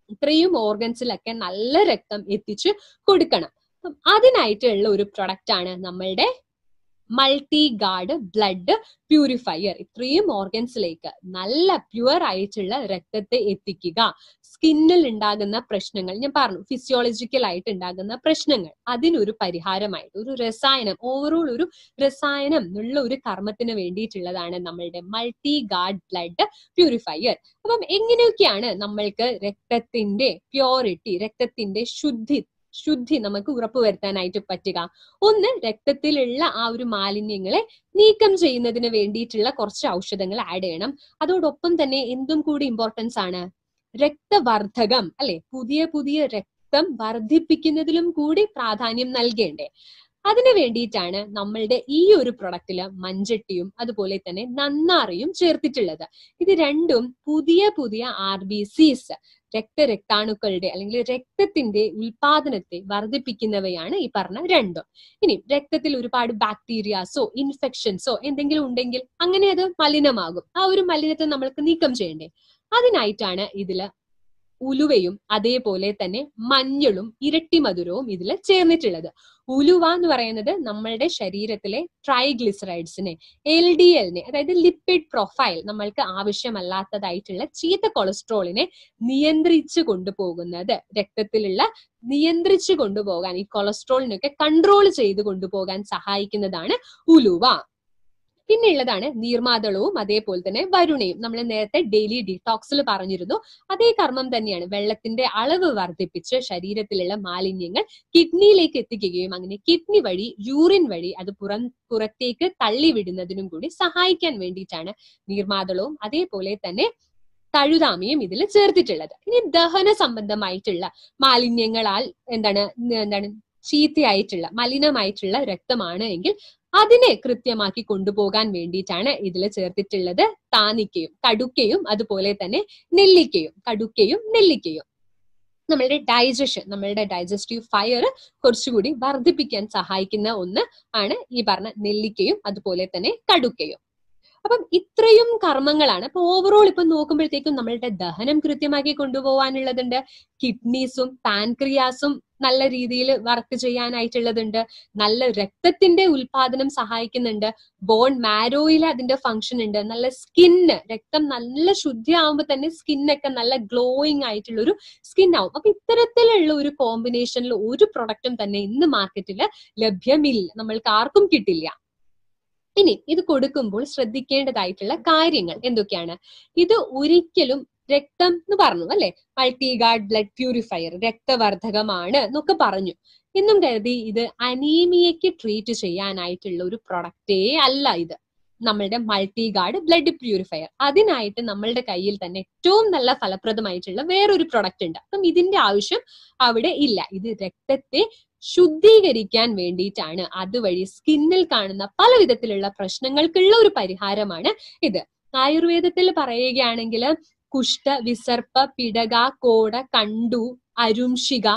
ഇത്രയും ഓർഗൻസിലൊക്കെ നല്ല രക്തം എത്തിച്ചു കൊടുക്കണം. അതിനായിട്ടുള്ള ഒരു പ്രൊഡക്റ്റ് ആണ് നമ്മളുടെ മൾട്ടി ഗാർഡ് ബ്ലഡ് പ്യൂരിഫയർ ഇത്രയും ഓർഗൻസിലേക്ക് നല്ല പ്യുവർ ആയിട്ടുള്ള രക്തത്തെ എത്തിക്കുക. സ്കിന്നിൽ ഉണ്ടാകുന്ന പ്രശ്നങ്ങൾ ഞാൻ പറഞ്ഞു ഫിസിയോളജിക്കൽ ആയിട്ട് ഉണ്ടാകുന്ന പ്രശ്നങ്ങൾ അതിനൊരു പരിഹാരമായിട്ട് ഒരു രസായനം ഓവറോൾ ഒരു രസായനം എന്നുള്ള ഒരു കർമ്മത്തിന് വേണ്ടിയിട്ടുള്ളതാണ് നമ്മളുടെ മൾട്ടി ഗാർഡ് ബ്ലഡ് പ്യൂരിഫയർ അപ്പം എങ്ങനെയൊക്കെയാണ് നമ്മൾക്ക് രക്തത്തിന്റെ പ്യോറിറ്റി രക്തത്തിന്റെ ശുദ്ധി ശുദ്ധി നമുക്ക് ഉറപ്പുവരുത്താനായിട്ട് പറ്റുക. ഒന്ന് രക്തത്തിലുള്ള ആ ഒരു മാലിന്യങ്ങളെ നീക്കം ചെയ്യുന്നതിന് വേണ്ടിയിട്ടുള്ള കുറച്ച് ഔഷധങ്ങൾ ആഡ് ചെയ്യണം. അതോടൊപ്പം തന്നെ എന്തും കൂടി ഇമ്പോർട്ടൻസ് ആണ്. രക്തവർദ്ധകം അല്ലെ? പുതിയ പുതിയ രക്തം വർദ്ധിപ്പിക്കുന്നതിലും കൂടി പ്രാധാന്യം നൽകേണ്ടേ. അതിനു വേണ്ടിയിട്ടാണ് നമ്മളുടെ ഈ ഒരു പ്രൊഡക്റ്റിൽ മഞ്ചട്ടിയും അതുപോലെ തന്നെ നന്നാറിയും ചേർത്തിട്ടുള്ളത്. ഇത് രണ്ടും പുതിയ പുതിയ ആർ ബി രക്തരക്താണുക്കളുടെ അല്ലെങ്കിൽ രക്തത്തിന്റെ ഉൽപാദനത്തെ വർദ്ധിപ്പിക്കുന്നവയാണ് ഈ പറഞ്ഞ രണ്ടും. ഇനി രക്തത്തിൽ ഒരുപാട് ബാക്ടീരിയാസോ ഇൻഫെക്ഷൻസോ എന്തെങ്കിലും ഉണ്ടെങ്കിൽ അങ്ങനെ അത് മലിനമാകും. ആ ഒരു മലിനത്തെ നമ്മൾക്ക് നീക്കം ചെയ്യണ്ടേ? അതിനായിട്ടാണ് ഇതിൽ ഉലുവയും അതേപോലെ തന്നെ മഞ്ഞളും ഇരട്ടി മധുരവും ഇതിൽ ചേർന്നിട്ടുള്ളത്. ഉലുവ എന്ന് പറയുന്നത് നമ്മളുടെ ശരീരത്തിലെ ട്രൈഗ്ലിസറൈഡ്സിനെ എൽ ഡി എല്ലിനെ അതായത് ലിപ്പിഡ് പ്രൊഫൈൽ നമ്മൾക്ക് ആവശ്യമല്ലാത്തതായിട്ടുള്ള ചീത്ത കൊളസ്ട്രോളിനെ നിയന്ത്രിച്ചു കൊണ്ടുപോകുന്നത്. രക്തത്തിലുള്ള നിയന്ത്രിച്ചു കൊണ്ടുപോകാൻ ഈ കൊളസ്ട്രോളിനൊക്കെ കൺട്രോൾ ചെയ്ത് കൊണ്ടുപോകാൻ സഹായിക്കുന്നതാണ് ഉലുവ. പിന്നെ ഉള്ളതാണ് നീർമാതളവും അതേപോലെ തന്നെ വരുണയും. നമ്മൾ നേരത്തെ ഡെയിലി ഡീടോക്സിൽ പറഞ്ഞിരുന്നു. അതേ കർമ്മം തന്നെയാണ്. വെള്ളത്തിന്റെ അളവ് വർദ്ധിപ്പിച്ച് ശരീരത്തിലുള്ള മാലിന്യങ്ങൾ കിഡ്നിയിലേക്ക് എത്തിക്കുകയും അങ്ങനെ കിഡ്നി വഴി യൂറിൻ വഴി അത് പുറം പുറത്തേക്ക് തള്ളിവിടുന്നതിനും കൂടി സഹായിക്കാൻ വേണ്ടിയിട്ടാണ് നീർമാതളവും അതേപോലെ തന്നെ തഴുതാമയും ഇതിൽ ചേർത്തിട്ടുള്ളത്. ഇനി ദഹന സംബന്ധമായിട്ടുള്ള മാലിന്യങ്ങളാൽ എന്താണ് എന്താണ് ചീത്തയായിട്ടുള്ള മലിനമായിട്ടുള്ള രക്തമാണ് എങ്കിൽ അതിനെ കൃത്യമാക്കി കൊണ്ടുപോകാൻ വേണ്ടിയിട്ടാണ് ഇതിൽ ചേർത്തിട്ടുള്ളത്. താനിക്കയും കടുക്കയും അതുപോലെ തന്നെ നെല്ലിക്കയും കടുക്കയും നെല്ലിക്കയും. നമ്മളുടെ ഡൈജഷൻ നമ്മളുടെ ഡൈജസ്റ്റീവ് ഫയർ കുറച്ചുകൂടി വർദ്ധിപ്പിക്കാൻ സഹായിക്കുന്ന ഒന്ന് ആണ് ഈ പറഞ്ഞ നെല്ലിക്കയും അതുപോലെ തന്നെ കടുക്കയും. അപ്പം ഇത്രയും കർമ്മങ്ങളാണ്. അപ്പൊ ഓവറോൾ ഇപ്പൊ നോക്കുമ്പോഴത്തേക്കും നമ്മളുടെ ദഹനം കൃത്യമാക്കി കൊണ്ടുപോകാനുള്ളതുണ്ട്. കിഡ്നീസും പാൻക്രിയാസും നല്ല രീതിയിൽ വർക്ക് ചെയ്യാനായിട്ടുള്ളതുണ്ട്. നല്ല രക്തത്തിന്റെ ഉൽപാദനം സഹായിക്കുന്നുണ്ട്. ബോൺ മാരോയിൽ അതിന്റെ ഫങ്ഷൻ ഉണ്ട്. നല്ല സ്കിന്ന് രക്തം നല്ല ശുദ്ധിയാവുമ്പോൾ തന്നെ സ്കിന്നൊക്കെ നല്ല ഗ്ലോയിങ് ആയിട്ടുള്ള ഒരു സ്കിൻ ആവും. അപ്പൊ ഇത്തരത്തിലുള്ള ഒരു കോമ്പിനേഷനിൽ ഒരു പ്രൊഡക്റ്റും തന്നെ ഇന്ന് മാർക്കറ്റിൽ ലഭ്യമില്ല. നമ്മൾക്ക് ആർക്കും കിട്ടില്ല. ഇനി ഇത് കൊടുക്കുമ്പോൾ ശ്രദ്ധിക്കേണ്ടതായിട്ടുള്ള കാര്യങ്ങൾ എന്തൊക്കെയാണ്? ഇത് ഒരിക്കലും രക്തം എന്ന് പറഞ്ഞു അല്ലെ? മൾട്ടിഗാർഡ് ബ്ലഡ് പ്യൂരിഫയർ രക്തവർദ്ധകമാണ് എന്നൊക്കെ പറഞ്ഞു. എന്നും കരുതി ഇത് അനീമിയയ്ക്ക് ട്രീറ്റ് ചെയ്യാനായിട്ടുള്ള ഒരു പ്രൊഡക്റ്റേ അല്ല ഇത്. നമ്മളുടെ മൾട്ടിഗാർഡ് ബ്ലഡ് പ്യൂരിഫയർ അതിനായിട്ട് നമ്മളുടെ കയ്യിൽ തന്നെ ഏറ്റവും നല്ല ഫലപ്രദമായിട്ടുള്ള വേറൊരു പ്രൊഡക്റ്റ് ഉണ്ട്. അപ്പം ഇതിന്റെ ആവശ്യം അവിടെ ഇല്ല. ഇത് രക്തത്തെ ശുദ്ധീകരിക്കാൻ വേണ്ടിയിട്ടാണ്. അതുവഴി സ്കിന്നിൽ കാണുന്ന പല വിധത്തിലുള്ള പ്രശ്നങ്ങൾക്കുള്ള ഒരു പരിഹാരമാണ് ഇത്. ആയുർവേദത്തിൽ പറയുകയാണെങ്കിൽ കുഷ്ഠ വിസർപ്പ പിടക കോട കണ്ടു അരുംഷിക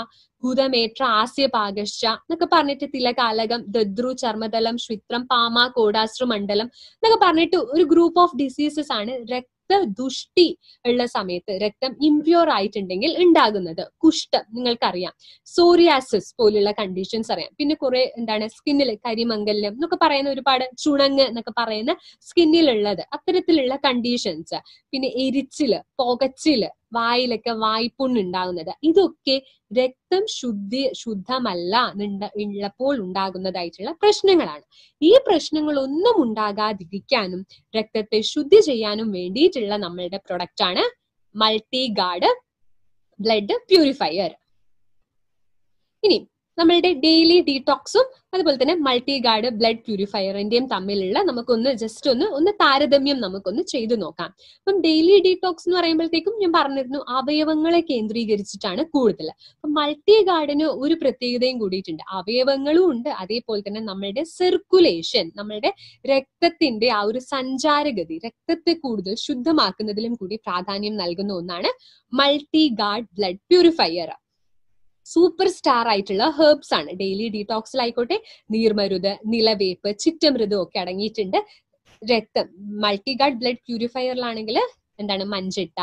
ഭൂതമേത്ര ആസ്യപാകശ്ച എന്നൊക്കെ പറഞ്ഞിട്ട് തിലകാലകം ദദ്രു ചർമ്മതലം ശ്വിത്രം പാമ കോടാശ്രു മണ്ഡലം എന്നൊക്കെ പറഞ്ഞിട്ട് ഒരു ഗ്രൂപ്പ് ഓഫ് ഡിസീസസ് ആണ് രക്ത. ദുഷ്ടി ഉള്ള സമയത്ത് രക്തം ഇംപ്യൂർ ആയിട്ടുണ്ടെങ്കിൽ ഉണ്ടാകുന്നത്. കുഷ്ഠം നിങ്ങൾക്കറിയാം. സോറിയാസിസ് പോലുള്ള കണ്ടീഷൻസ് അറിയാം. പിന്നെ കുറെ എന്താണ് സ്കിന്നിൽ കരിമംഗല്യം എന്നൊക്കെ പറയുന്ന ഒരുപാട് ചുണങ്ങ് എന്നൊക്കെ പറയുന്ന സ്കിന്നിലുള്ളത് അത്തരത്തിലുള്ള കണ്ടീഷൻസ് പിന്നെ എരിച്ചിൽ പുകച്ചിൽ വായിലൊക്കെ വായ്പുണ്ണ് ഉണ്ടാകുന്നത് ഇതൊക്കെ രക്തം ശുദ്ധി ശുദ്ധമല്ല ഉള്ളപ്പോൾ ഉണ്ടാകുന്നതായിട്ടുള്ള പ്രശ്നങ്ങളാണ്. ഈ പ്രശ്നങ്ങളൊന്നും ഉണ്ടാകാതിരിക്കാനും രക്തത്തെ ശുദ്ധി ചെയ്യാനും വേണ്ടിയിട്ടുള്ള നമ്മളുടെ പ്രൊഡക്റ്റ് ആണ് മൾട്ടി ഗാർഡ് ബ്ലഡ് പ്യൂരിഫയർ ഇനി നമ്മളുടെ ഡെയിലി ഡീടോക്സും അതുപോലെ തന്നെ മൾട്ടി ഗാർഡ് ബ്ലഡ് പ്യൂരിഫയറിന്റെയും തമ്മിലുള്ള നമുക്കൊന്ന് ജസ്റ്റ് ഒന്ന് ഒന്ന് താരതമ്യം നമുക്കൊന്ന് ചെയ്തു നോക്കാം. അപ്പം ഡെയിലി ഡീടോക്സ് എന്ന് പറയുമ്പോഴത്തേക്കും ഞാൻ പറഞ്ഞിരുന്നു അവയവങ്ങളെ കേന്ദ്രീകരിച്ചിട്ടാണ് കൂടുതൽ അപ്പം മൾട്ടി ഗാർഡിന് ഒരു പ്രത്യേകതയും കൂടിയിട്ടുണ്ട്. അവയവങ്ങളും ഉണ്ട്. അതേപോലെ തന്നെ നമ്മളുടെ സർക്കുലേഷൻ നമ്മളുടെ രക്തത്തിന്റെ ആ ഒരു സഞ്ചാരഗതി രക്തത്തെ കൂടുതൽ ശുദ്ധമാക്കുന്നതിലും കൂടി പ്രാധാന്യം നൽകുന്ന ഒന്നാണ് multi guard blood purifier super star ആയിട്ടുള്ള ഹെർബ്സ് ആണ്. ഡെയിലി ഡീടോക്സിലായിക്കോട്ടെ നീർമരുത് നിലവേപ്പ് ചിറ്റമൃതം ഒക്കെ അടങ്ങിയിട്ടുണ്ട്. രക്തം മൾട്ടി ഗാർഡ് ബ്ലഡ് പ്യൂരിഫയറിലാണെങ്കിൽ എന്താണ്? മഞ്ചിട്ട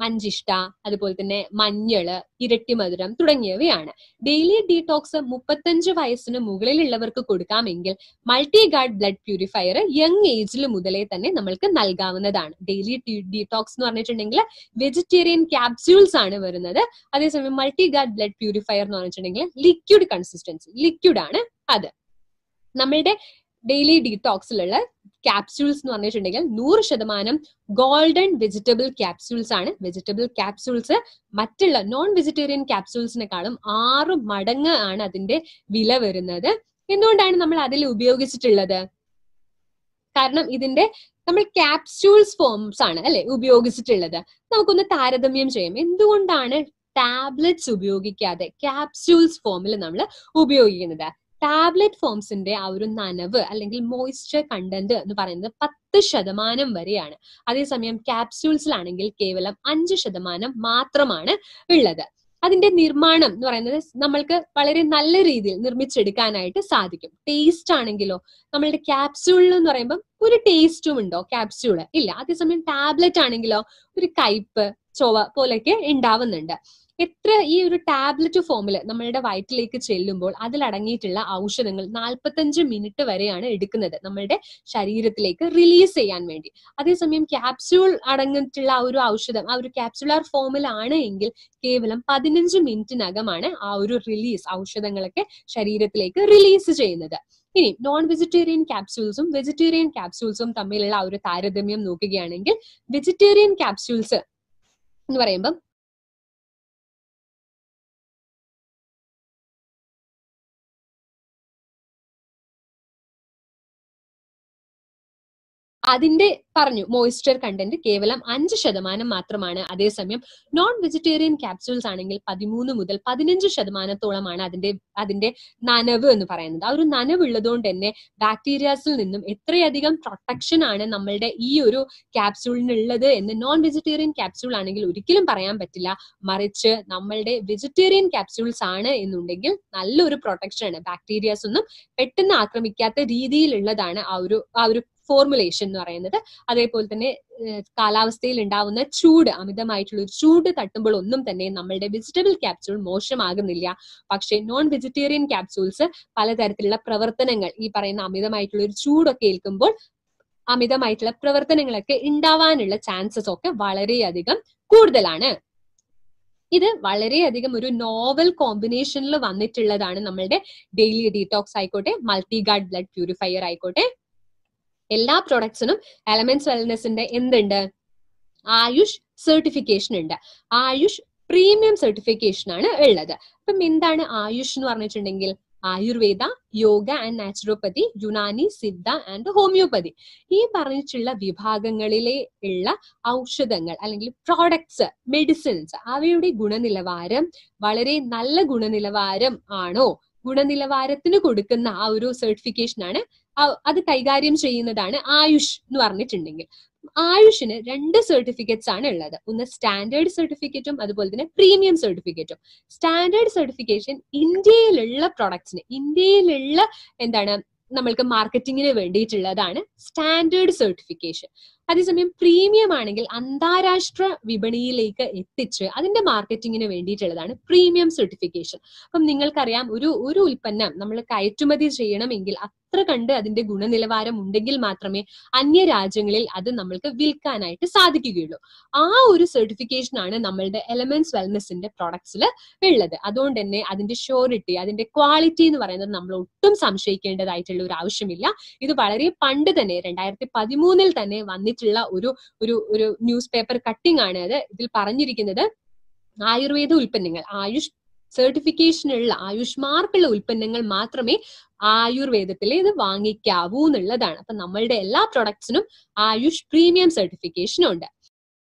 മഞ്ചിഷ്ട അതുപോലെ തന്നെ മഞ്ഞൾ ഇരട്ടി മധുരം തുടങ്ങിയവയാണ്. ഡെയിലി ഡീടോക്സ് മുപ്പത്തഞ്ച് വയസ്സിന് മുകളിലുള്ളവർക്ക് കൊടുക്കാമെങ്കിൽ multi guard blood purifier young ഏജിൽ മുതലേ തന്നെ നമ്മൾക്ക് നൽകാവുന്നതാണ്. ഡെയിലി ഡീടോക്സ് എന്ന് പറഞ്ഞിട്ടുണ്ടെങ്കിൽ വെജിറ്റേറിയൻ ക്യാപ്സ്യൂൾസ് ആണ് വരുന്നത്. അതേസമയം മൾട്ടി ഗാർഡ് ബ്ലഡ് പ്യൂരിഫയർ എന്ന് പറഞ്ഞിട്ടുണ്ടെങ്കിൽ ലിക്വിഡ് കൺസിസ്റ്റൻസി ലിക്വിഡ് ആണ് അത്. നമ്മളുടെ ഡെയിലി ഡീടോക്സിലുള്ള ക്യാപ്സ്യൂൾസ് എന്ന് പറഞ്ഞിട്ടുണ്ടെങ്കിൽ നൂറ് ശതമാനം ഗോൾഡൻ വെജിറ്റബിൾ ക്യാപ്സ്യൂൾസ് ആണ്. വെജിറ്റബിൾ ക്യാപ്സ്യൂൾസ് മറ്റുള്ള നോൺ വെജിറ്റേറിയൻ ക്യാപ്സ്യൂൾസിനെക്കാളും ആറ് മടങ്ങ് ആണ് അതിന്റെ വില വരുന്നത്. എന്തുകൊണ്ടാണ് നമ്മൾ അതിൽ ഉപയോഗിച്ചിട്ടുള്ളത്? കാരണം ഇതിന്റെ നമ്മൾ ക്യാപ്സ്യൂൾസ് ഫോംസ് ആണ് അല്ലെ ഉപയോഗിച്ചിട്ടുള്ളത്. നമുക്കൊന്ന് താരതമ്യം ചെയ്യാം. എന്തുകൊണ്ടാണ് ടാബ്ലറ്റ്സ് ഉപയോഗിക്കാതെ ക്യാപ്സ്യൂൾസ് ഫോമിൽ നമ്മൾ ഉപയോഗിക്കുന്നത്? ടാബ്ലറ്റ് ഫോംസിന്റെ ആ ഒരു നനവ് അല്ലെങ്കിൽ മോയ്സ്ചർ കണ്ടന്റ് എന്ന് പറയുന്നത് പത്ത് ശതമാനം വരെയാണ്. അതേസമയം ക്യാപ്സ്യൂൾസിലാണെങ്കിൽ കേവലം അഞ്ച് ശതമാനം മാത്രമാണ് ഉള്ളത്. അതിന്റെ നിർമ്മാണം എന്ന് പറയുന്നത് നമ്മൾക്ക് വളരെ നല്ല രീതിയിൽ നിർമ്മിച്ചെടുക്കാനായിട്ട് സാധിക്കും. ടേസ്റ്റ് ആണെങ്കിലോ നമ്മളുടെ ക്യാപ്സ്യൂൾ എന്ന് പറയുമ്പോൾ ഒരു ടേസ്റ്റും ഉണ്ടോ? ക്യാപ്സ്യൂൾ ഇല്ല. അതേസമയം ടാബ്ലറ്റ് ആണെങ്കിലോ ഒരു കയ്പ് ചൊവ പോലെയൊക്കെ ഉണ്ടാവുന്നുണ്ട്. എത്ര ഈ ഒരു ടാബ്ലറ്റ് ഫോമിൽ നമ്മളുടെ വയറ്റിലേക്ക് ചെല്ലുമ്പോൾ അതിലടങ്ങിയിട്ടുള്ള ഔഷധങ്ങൾ നാൽപ്പത്തഞ്ച് മിനിറ്റ് വരെയാണ് എടുക്കുന്നത് നമ്മളുടെ ശരീരത്തിലേക്ക് റിലീസ് ചെയ്യാൻ വേണ്ടി. അതേസമയം ക്യാപ്സ്യൂൾ അടങ്ങിയിട്ടുള്ള ആ ഒരു ഔഷധം ആ ഒരു ക്യാപ്സുലാർ ഫോമിലാണ് എങ്കിൽ കേവലം പതിനഞ്ച് മിനിറ്റിനകമാണ് ആ ഒരു റിലീസ് ഔഷധങ്ങളൊക്കെ ശരീരത്തിലേക്ക് റിലീസ് ചെയ്യുന്നത്. ഇനി നോൺ വെജിറ്റേറിയൻ ക്യാപ്സ്യൂൾസും വെജിറ്റേറിയൻ ക്യാപ്സ്യൂൾസും തമ്മിലുള്ള ആ ഒരു താരതമ്യം നോക്കുകയാണെങ്കിൽ വെജിറ്റേറിയൻ ക്യാപ്സ്യൂൾസ് എന്ന് പറയുമ്പോൾ അതിന്റെ പറഞ്ഞു മോയ്സ്ചർ കണ്ടന്റ് കേവലം അഞ്ച് ശതമാനം മാത്രമാണ്. അതേസമയം നോൺ വെജിറ്റേറിയൻ ക്യാപ്സ്യൂൾസ് ആണെങ്കിൽ പതിമൂന്ന് മുതൽ പതിനഞ്ച് ശതമാനത്തോളമാണ് അതിന്റെ അതിന്റെ നനവ് എന്ന് പറയുന്നത്. ആ ഒരു നനവ് ഉള്ളതുകൊണ്ട് തന്നെ ബാക്ടീരിയാസിൽ നിന്നും എത്രയധികം പ്രൊട്ടക്ഷൻ ആണ് നമ്മളുടെ ഈ ഒരു ക്യാപ്സ്യൂളിനുള്ളത് എന്ന് നോൺ വെജിറ്റേറിയൻ ക്യാപ്സ്യൂൾ ആണെങ്കിൽ ഒരിക്കലും പറയാൻ പറ്റില്ല. മറിച്ച് നമ്മളുടെ വെജിറ്റേറിയൻ ക്യാപ്സ്യൂൾസ് ആണ് എന്നുണ്ടെങ്കിൽ നല്ലൊരു പ്രൊട്ടക്ഷൻ ആണ്. ബാക്ടീരിയാസ് ഒന്നും പെട്ടെന്ന് ആക്രമിക്കാത്ത രീതിയിലുള്ളതാണ് ആ ഒരു ആ ഒരു ഫോർമുലേഷൻ എന്ന് പറയുന്നത് അതേപോലെ തന്നെ കാലാവസ്ഥയിൽ ഉണ്ടാവുന്ന ചൂട് അമിതമായിട്ടുള്ള ഒരു ചൂട് തട്ടുമ്പോൾ ഒന്നും തന്നെ നമ്മളുടെ വെജിറ്റബിൾ ക്യാപ്സ്യൂൾ മോശമാകുന്നില്ല. പക്ഷേ നോൺ വെജിറ്റേറിയൻ ക്യാപ്സ്യൂൾസ് പലതരത്തിലുള്ള പ്രവർത്തനങ്ങൾ ഈ പറയുന്ന അമിതമായിട്ടുള്ള ഒരു ചൂടൊക്കെ ഏൽക്കുമ്പോൾ അമിതമായിട്ടുള്ള പ്രവർത്തനങ്ങളൊക്കെ ഉണ്ടാവാനുള്ള ചാൻസസ് ഒക്കെ വളരെയധികം കൂടുതലാണ്. ഇത് വളരെയധികം ഒരു നോവൽ കോമ്പിനേഷനിൽ വന്നിട്ടുള്ളതാണ് നമ്മളുടെ ഡെയിലി ഡീടോക്സ് ആയിക്കോട്ടെ മൾട്ടി ഗാർഡ് ബ്ലഡ് പ്യൂരിഫയർ ആയിക്കോട്ടെ എല്ലാ പ്രൊഡക്ട്സിനും എലമെന്റ്സ് വെൽനെസിന്റെ എന്തുണ്ട്? ആയുഷ് സർട്ടിഫിക്കേഷൻ ഉണ്ട്. ആയുഷ് പ്രീമിയം സർട്ടിഫിക്കേഷൻ ആണ് ഉള്ളത്. അപ്പം എന്താണ് ആയുഷ് എന്ന് പറഞ്ഞിട്ടുണ്ടെങ്കിൽ? Ayurveda yoga and naturopathy Unani Siddha and homoeopathy ഈ പറഞ്ഞിട്ടുള്ള വിഭാഗങ്ങളിലെ ഉള്ള ഔഷധങ്ങൾ അല്ലെങ്കിൽ പ്രോഡക്ട്സ് മെഡിസിൻസ് അവയുടെ ഗുണനിലവാരം വളരെ നല്ല ഗുണനിലവാരം ആണോ? ഗുണനിലവാരത്തിന് കൊടുക്കുന്ന ആ ഒരു സർട്ടിഫിക്കേഷൻ ആണ് അത് കൈകാര്യം ചെയ്യുന്നതാണ് ആയുഷ് എന്ന് പറഞ്ഞിട്ടുണ്ടെങ്കിൽ. ആയുഷിന് രണ്ട് സർട്ടിഫിക്കറ്റ്സ് ആണ് ഉള്ളത്. ഒന്ന് സ്റ്റാൻഡേർഡ് സർട്ടിഫിക്കറ്റും അതുപോലെ തന്നെ പ്രീമിയം സർട്ടിഫിക്കറ്റും സ്റ്റാൻഡേർഡ് സർട്ടിഫിക്കേഷൻ ഇന്ത്യയിലുള്ള പ്രൊഡക്ട്സിന് ഇന്ത്യയിലുള്ള എന്താണ് നമ്മൾക്ക് മാർക്കറ്റിങ്ങിന് വേണ്ടിയിട്ടുള്ളതാണ് സ്റ്റാൻഡേർഡ് സർട്ടിഫിക്കേഷൻ അതേസമയം പ്രീമിയം ആണെങ്കിൽ അന്താരാഷ്ട്ര വിപണിയിലേക്ക് എത്തിച്ച് അതിന്റെ മാർക്കറ്റിങ്ങിന് വേണ്ടിയിട്ടുള്ളതാണ് പ്രീമിയം സർട്ടിഫിക്കേഷൻ. അപ്പം നിങ്ങൾക്കറിയാം ഒരു ഒരു ഉൽപ്പന്നം നമ്മൾ കയറ്റുമതി ചെയ്യണമെങ്കിൽ അത്ര കണ്ട് അതിന്റെ ഗുണനിലവാരം ഉണ്ടെങ്കിൽ മാത്രമേ അന്യ രാജ്യങ്ങളിൽ അത് നമ്മൾക്ക് വിൽക്കാനായിട്ട് സാധിക്കുകയുള്ളൂ. ആ ഒരു സർട്ടിഫിക്കേഷൻ ആണ് നമ്മളുടെ എലമെന്റ്സ് വെൽനെസിന്റെ പ്രൊഡക്ട്സിൽ ഉള്ളത്. അതുകൊണ്ട് തന്നെ അതിന്റെ ഷ്യൂരിറ്റി അതിന്റെ ക്വാളിറ്റി എന്ന് പറയുന്നത് നമ്മൾ ഒട്ടും സംശയിക്കേണ്ടതായിട്ടുള്ള ഒരു ആവശ്യമില്ല. ഇത് വളരെ പണ്ട് തന്നെ രണ്ടായിരത്തി പതിമൂന്നിൽ തന്നെ വന്നിട്ടുള്ള ഒരു ഒരു ഒരു ന്യൂസ് പേപ്പർ കട്ടിംഗ് ആണ് അത് ഇതിൽ പറഞ്ഞിരിക്കുന്നത്. ആയുർവേദ ഉൽപ്പന്നങ്ങൾ ആയുഷ് സർട്ടിഫിക്കേഷനുള്ള ആയുഷ് മാർക്കുള്ള ഉൽപ്പന്നങ്ങൾ മാത്രമേ ആയുർവേദത്തിൽ ഇത് വാങ്ങിക്കാവൂ എന്നുള്ളതാണ്. അപ്പൊ നമ്മളുടെ എല്ലാ പ്രൊഡക്ട്സിനും ആയുഷ് പ്രീമിയം സർട്ടിഫിക്കേഷൻ ഉണ്ട്.